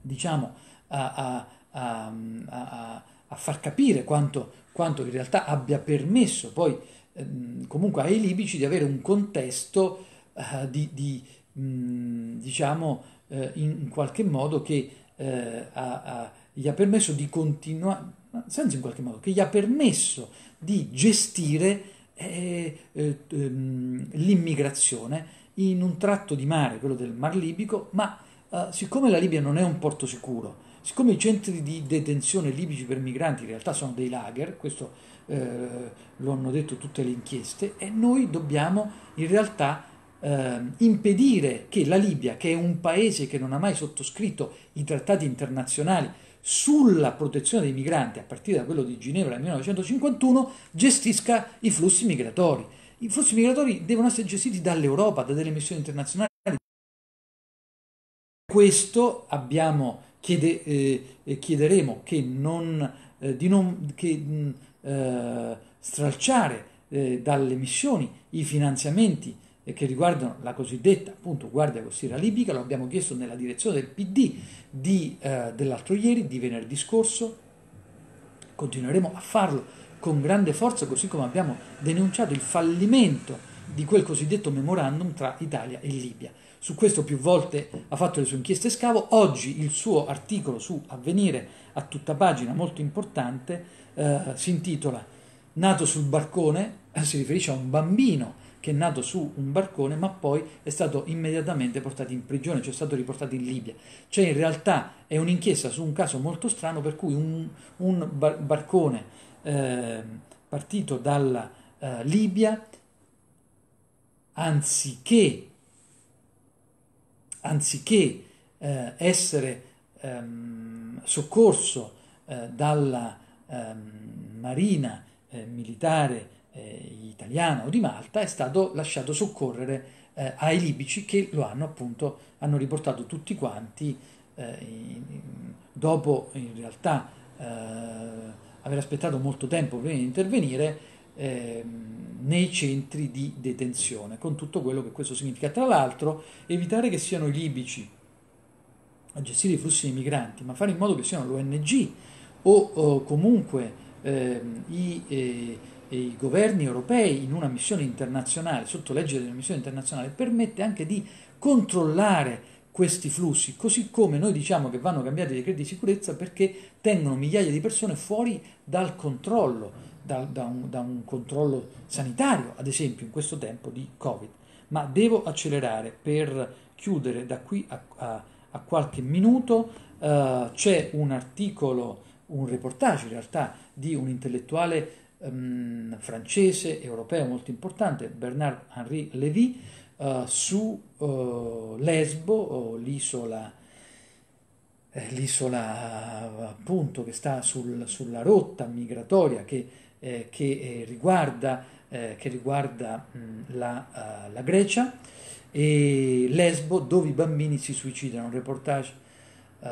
diciamo, a, a, a, a far capire quanto, quanto, in realtà abbia permesso poi ehm, comunque ai libici di avere un contesto eh, di, di mh, diciamo, eh, in, qualche modo che eh, ha, gli ha permesso di continuare, senza in qualche modo, che gli ha permesso di gestire eh, eh, ehm, l'immigrazione in un tratto di mare, quello del Mar Libico, ma eh, siccome la Libia non è un porto sicuro, siccome i centri di detenzione libici per migranti in realtà sono dei lager, questo eh, lo hanno detto tutte le inchieste, e noi dobbiamo in realtà eh, impedire che la Libia, che è un paese che non ha mai sottoscritto i trattati internazionali sulla protezione dei migranti, a partire da quello di Ginevra del 1951, gestisca i flussi migratori. I flussi migratori devono essere gestiti dall'Europa, da delle missioni internazionali. Questo abbiamo, chiede, eh, chiederemo che non, eh, di non che, mh, eh, stralciare eh, dalle missioni i finanziamenti e che riguardano la cosiddetta appunto Guardia Costiera Libica, lo abbiamo chiesto nella direzione del PD di, eh, dell'altro ieri, di venerdì scorso, continueremo a farlo con grande forza, così come abbiamo denunciato il fallimento di quel cosiddetto memorandum tra Italia e Libia. Su questo più volte ha fatto le sue inchieste Scavo, oggi il suo articolo su Avvenire a tutta pagina molto importante eh, si intitola Nato sul barcone, eh, si riferisce a un bambino che è nato su un barcone ma poi è stato immediatamente portato in prigione, cioè è stato riportato in Libia. Cioè in realtà è un'inchiesta su un caso molto strano per cui un, un bar- barcone eh, partito dalla eh, Libia, anziché, anziché eh, essere ehm, soccorso eh, dalla ehm, marina eh, militare eh, italiana o di Malta, è stato lasciato soccorrere eh, ai libici che lo hanno appunto, hanno riportato tutti quanti in, dopo in realtà aver aspettato molto tempo prima di intervenire, eh, nei centri di detenzione, con tutto quello che questo significa. Tra l'altro, evitare che siano i libici a gestire i flussi di migranti, ma fare in modo che siano l'ONG o, o comunque eh, i, eh, i, governi europei in una missione internazionale, sotto legge della missione internazionale, permette anche di controllare questi flussi, così come noi diciamo che vanno cambiati i decreti di sicurezza perché tengono migliaia di persone fuori dal controllo da, da, un, da, un, controllo sanitario, ad esempio in questo tempo di Covid. Ma devo accelerare per chiudere da qui a, a, a qualche minuto. Uh, c'è un articolo, un reportage in realtà di un intellettuale um, francese, europeo molto importante, Bernard-Henri Lévy, uh, su uh, Lesbo, l'isola eh, l'isola appunto che sta sul, sulla rotta migratoria che eh, che, eh, riguarda, eh, che riguarda mh, la, uh, la, Grecia. E Lesbo dove i bambini si suicidano, un reportage uh,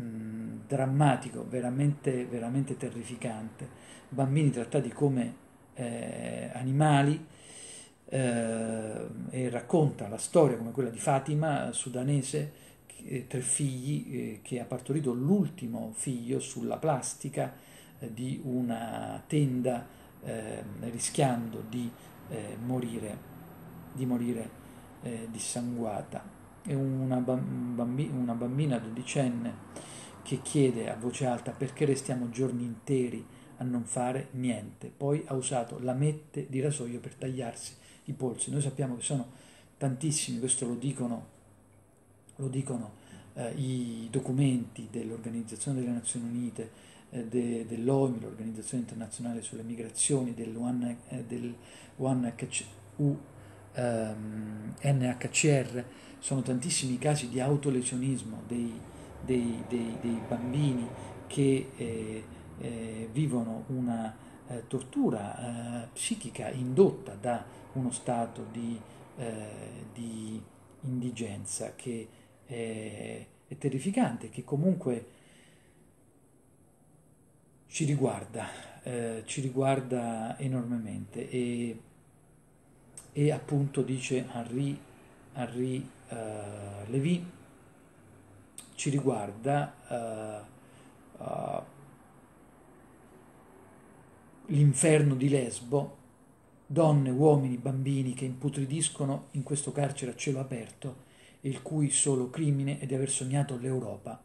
mh, drammatico, veramente, veramente terrificante, bambini trattati come eh, animali e racconta la storia come quella di Fatima, sudanese, tre figli, che ha partorito l'ultimo figlio sulla plastica di una tenda eh, rischiando di eh, morire, di morire eh, dissanguata. E una, bambi- una bambina dodicenne che chiede a voce alta perché restiamo giorni interi a non fare niente. Poi ha usato lamette di rasoio per tagliarsi i polsi. Noi sappiamo che sono tantissimi, questo lo dicono, lo dicono eh, i documenti dell'Organizzazione delle Nazioni Unite, eh, de, dell'OIM, l'Organizzazione Internazionale sulle Migrazioni, del, eh, del ehm, sono tantissimi casi di autolesionismo dei, dei, dei, dei bambini che eh, eh, vivono una eh, tortura eh, psichica indotta da uno stato di, di indigenza che è terrificante, che comunque ci riguarda, eh, ci riguarda enormemente. E, e, appunto dice Henri, Henri uh, Lévy, ci riguarda uh, uh, l'inferno di Lesbo, donne, uomini, bambini che imputridiscono in questo carcere a cielo aperto, il cui solo crimine è di aver sognato l'Europa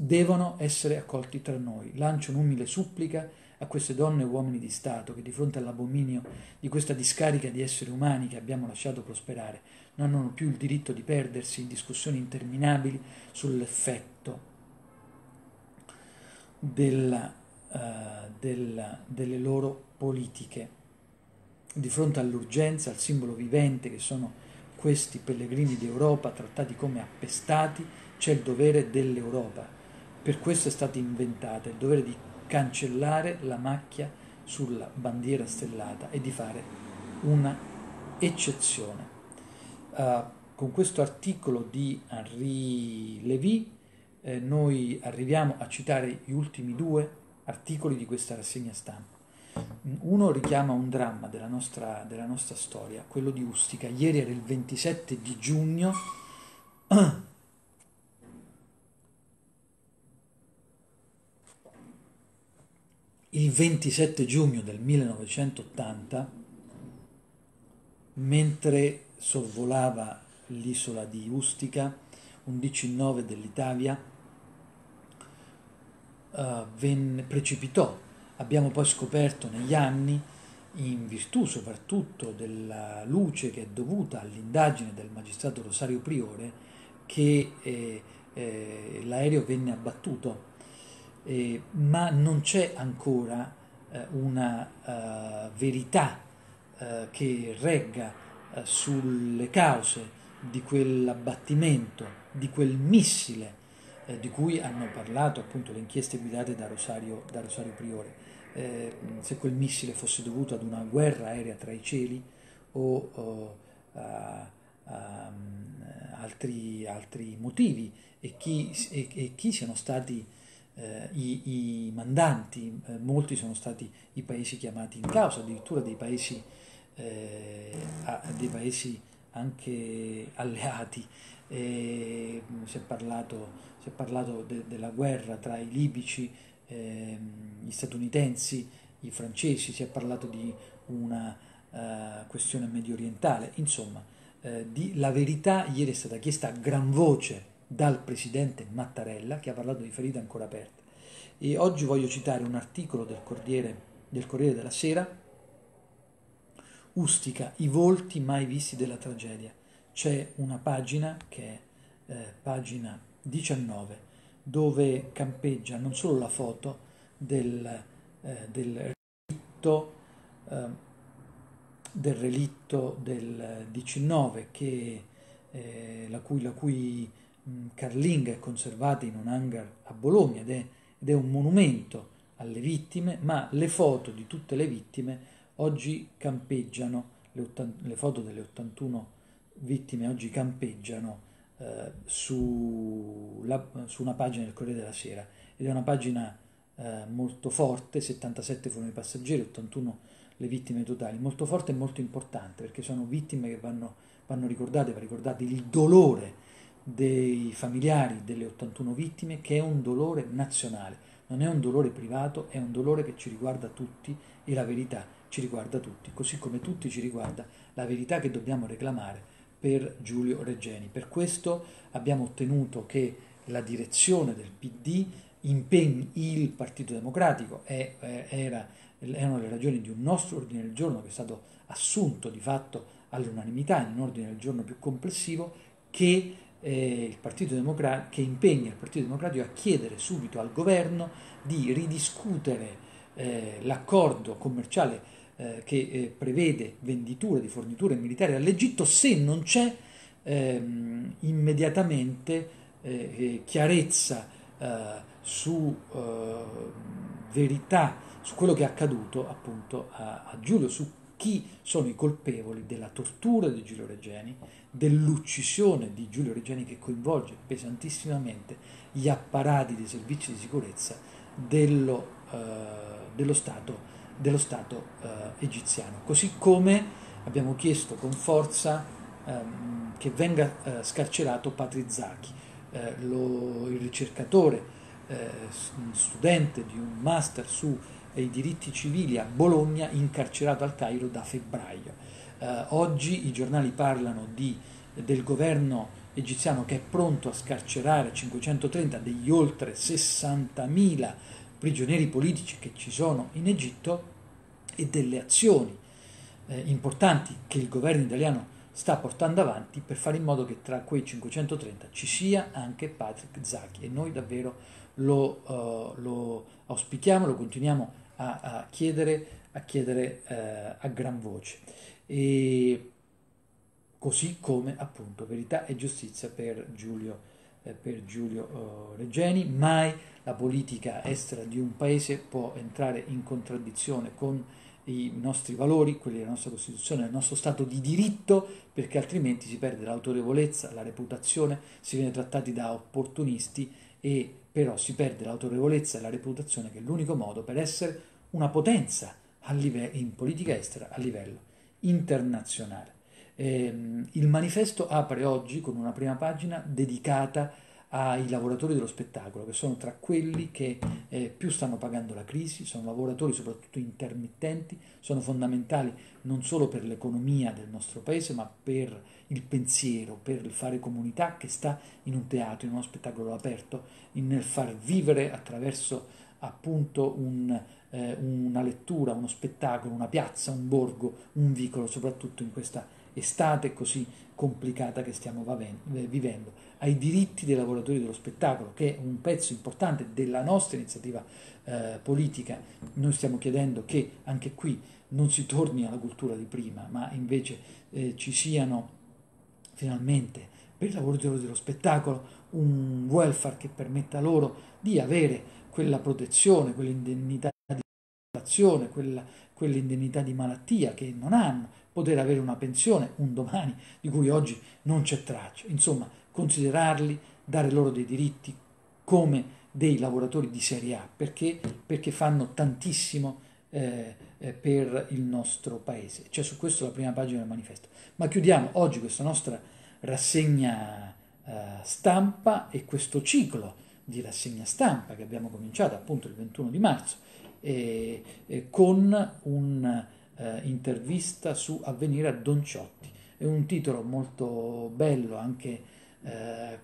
devono essere accolti tra noi. Lancio un'umile supplica a queste donne e uomini di Stato che di fronte all'abominio di questa discarica di esseri umani che abbiamo lasciato prosperare non hanno più il diritto di perdersi in discussioni interminabili sull'effetto della, uh, della, delle loro politiche. Di fronte all'urgenza, al simbolo vivente che sono questi pellegrini d'Europa trattati come appestati, c'è il dovere dell'Europa per questo è stata inventata il dovere di cancellare la macchia sulla bandiera stellata e di fare una eccezione. Uh, con questo articolo di Henri Lévy eh, noi arriviamo a citare gli ultimi due articoli di questa rassegna stampa. Uno richiama un dramma della nostra, della nostra storia, quello di Ustica. Ieri era il 27 di giugno il 27 giugno del 1980, mentre sorvolava l'isola di Ustica, un DC-9 dell'Italia uh, venne, precipitò. Abbiamo poi scoperto negli anni, in virtù soprattutto della luce che è dovuta all'indagine del magistrato Rosario Priore, che eh, eh, l'aereo venne abbattuto eh, ma non c'è ancora eh, una uh, verità uh, che regga uh, sulle cause di quell'abbattimento, di quel missile di cui hanno parlato appunto le inchieste guidate da Rosario, da Rosario Priore, eh, se quel missile fosse dovuto ad una guerra aerea tra i cieli o, o a, um, altri, altri, motivi e chi, e, e chi siano stati eh, i, i, mandanti, eh, molti sono stati i paesi chiamati in causa, addirittura dei paesi, eh, dei paesi anche alleati. si è parlato, si è parlato de, della guerra tra i libici, ehm, gli statunitensi, i francesi, si è parlato di una uh, questione medio orientale, insomma, uh, di, la verità ieri è stata chiesta a gran voce dal presidente Mattarella, che ha parlato di ferite ancora aperte. E oggi voglio citare un articolo del Corriere, del Corriere della Sera, Ustica, i volti mai visti della tragedia. C'è una pagina che è eh, pagina 19, dove campeggia non solo la foto del, eh, del relitto, eh, del relitto del 19, che, eh, la cui, la cui carlinga è conservata in un hangar a Bologna ed è, ed è un monumento alle vittime, ma le foto di tutte le vittime oggi campeggiano, le, 80, le foto delle 81 vittime oggi campeggiano eh, su, la, su, una pagina del Corriere della Sera ed è una pagina eh, molto forte, 77 furono i passeggeri, 81 le vittime totali, molto forte e molto importante perché sono vittime che vanno, vanno ricordate, va ricordato il dolore dei familiari delle 81 vittime che è un dolore nazionale, non è un dolore privato, è un dolore che ci riguarda tutti e la verità ci riguarda tutti, così come tutti ci riguarda la verità che dobbiamo reclamare per Giulio Reggeni. Per questo abbiamo ottenuto che la direzione del PD impegni il Partito Democratico, è, era, erano le ragioni di un nostro ordine del giorno che è stato assunto di fatto all'unanimità in un ordine del giorno più complessivo, che eh, Democratico, che impegna il Partito Democratico a chiedere subito al governo di ridiscutere eh, l'accordo commerciale eh, che eh, prevede venditure di forniture militari all'Egitto se non c'è ehm, immediatamente eh, eh, chiarezza su verità, su quello che è accaduto appunto a, a Giulio, su chi sono i colpevoli della tortura di Giulio Regeni, dell'uccisione di Giulio Regeni che coinvolge pesantissimamente gli apparati dei servizi di sicurezza dello, eh, dello Stato, dello stato eh, egiziano. Così come abbiamo chiesto con forza ehm, che venga eh, scarcerato Patri Zacchi, eh, il ricercatore, eh, studente di un master su i diritti civili a Bologna, incarcerato al Cairo da febbraio. Eh, oggi i giornali parlano di, del governo egiziano che è pronto a scarcerare 530 degli oltre 60.000 prigionieri politici che ci sono in Egitto e delle azioni eh, importanti che il governo italiano sta portando avanti per fare in modo che tra quei 530 ci sia anche Patrick Zacchi e noi davvero lo, uh, lo auspichiamo, lo continuiamo a, a chiedere, a, chiedere uh, a gran voce. E così come appunto verità e giustizia per Giulio, eh, per Giulio uh, Regeni. Mai la politica estera di un paese può entrare in contraddizione con i nostri valori, quelli della nostra Costituzione, del nostro Stato di diritto, perché altrimenti si perde l'autorevolezza, la reputazione, si viene trattati da opportunisti e però si perde l'autorevolezza e la reputazione che è l'unico modo per essere una potenza in politica estera a livello internazionale. Eh, il manifesto apre oggi con una prima pagina dedicata ai lavoratori dello spettacolo, che sono tra quelli che eh, più stanno pagando la crisi, sono lavoratori soprattutto intermittenti, sono fondamentali non solo per l'economia del nostro paese, ma per il pensiero, per il fare comunità che sta in un teatro, in uno spettacolo aperto, nel far vivere attraverso appunto un, eh, una lettura, uno spettacolo, una piazza, un borgo, un vicolo, soprattutto in questa estate così complicata che stiamo vivendo, ai diritti dei lavoratori dello spettacolo, che è un pezzo importante della nostra iniziativa eh, politica. Noi stiamo chiedendo che anche qui non si torni alla cultura di prima, ma invece eh, ci siano finalmente per i lavoratori dello spettacolo un welfare che permetta loro di avere quella protezione, quell'indennità di quella, quell'indennità di malattia che non hanno, poter avere una pensione un domani di cui oggi non c'è traccia. Insomma, considerarli, dare loro dei diritti come dei lavoratori di serie A, perché? Perché fanno tantissimo eh, eh, per il nostro paese. C'è su questo la prima pagina del manifesto. Ma chiudiamo oggi questa nostra rassegna eh, stampa e questo ciclo di rassegna stampa che abbiamo cominciato appunto il 21 di marzo con un'intervista eh, su Avvenire a Don Ciotti. È un titolo molto bello, anche eh,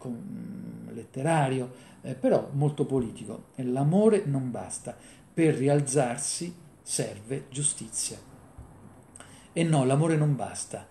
letterario, eh, però molto politico. L'amore non basta, per rialzarsi serve giustizia. E no, l'amore non basta,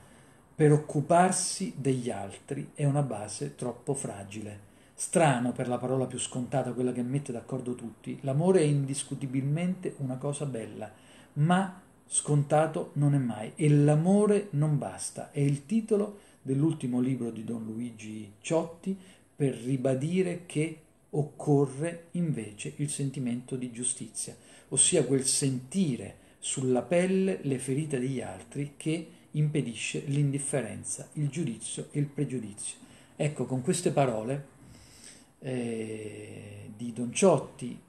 per occuparsi degli altri è una base troppo fragile. Strano per la parola più scontata, quella che mette d'accordo tutti. L'amore è indiscutibilmente una cosa bella, ma scontato non è mai. E l'amore non basta. È il titolo dell'ultimo libro di Don Luigi Ciotti per ribadire che occorre invece il sentimento di giustizia, ossia quel sentire sulla pelle le ferite degli altri che impedisce l'indifferenza, il giudizio e il pregiudizio. Ecco, con queste parole eh, di Don Ciotti,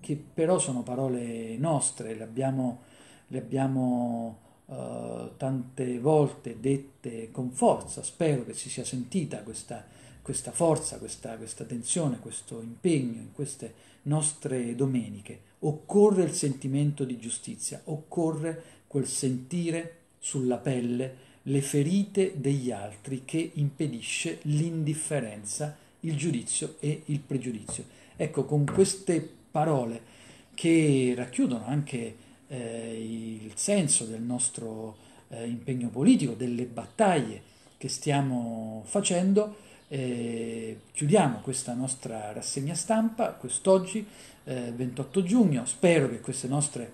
che però sono parole nostre, le abbiamo, le abbiamo uh, tante volte dette con forza, spero che si sia sentita questa, questa forza, questa, questa tensione, questo impegno in queste nostre domeniche. Occorre il sentimento di giustizia, occorre quel sentire sulla pelle le ferite degli altri che impedisce l'indifferenza, il giudizio e il pregiudizio. Ecco, con queste parole che racchiudono anche eh, il senso del nostro eh, impegno politico, delle battaglie che stiamo facendo, eh, chiudiamo questa nostra rassegna stampa quest'oggi, 28 eh, giugno. Spero che queste nostre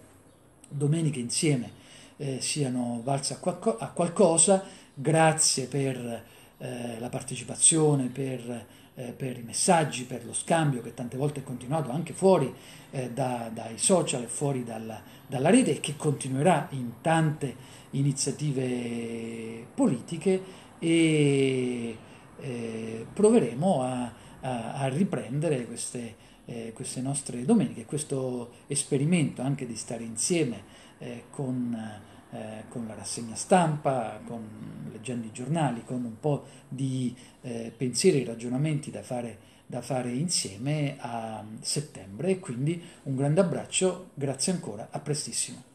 domeniche insieme eh, siano valse a, qualco- a, qualcosa. Grazie per eh, la partecipazione, per, eh, per, i messaggi, per lo scambio che tante volte è continuato anche fuori eh, da, dai social e fuori dalla, dalla rete e che continuerà in tante iniziative politiche e eh, proveremo a, a, a, riprendere queste, eh, queste nostre domeniche, questo esperimento anche di stare insieme eh, con, eh, con, la rassegna stampa, con, leggendo i giornali, con un po' di eh, pensieri e ragionamenti da fare, da fare insieme a settembre. Quindi un grande abbraccio, grazie ancora, a prestissimo.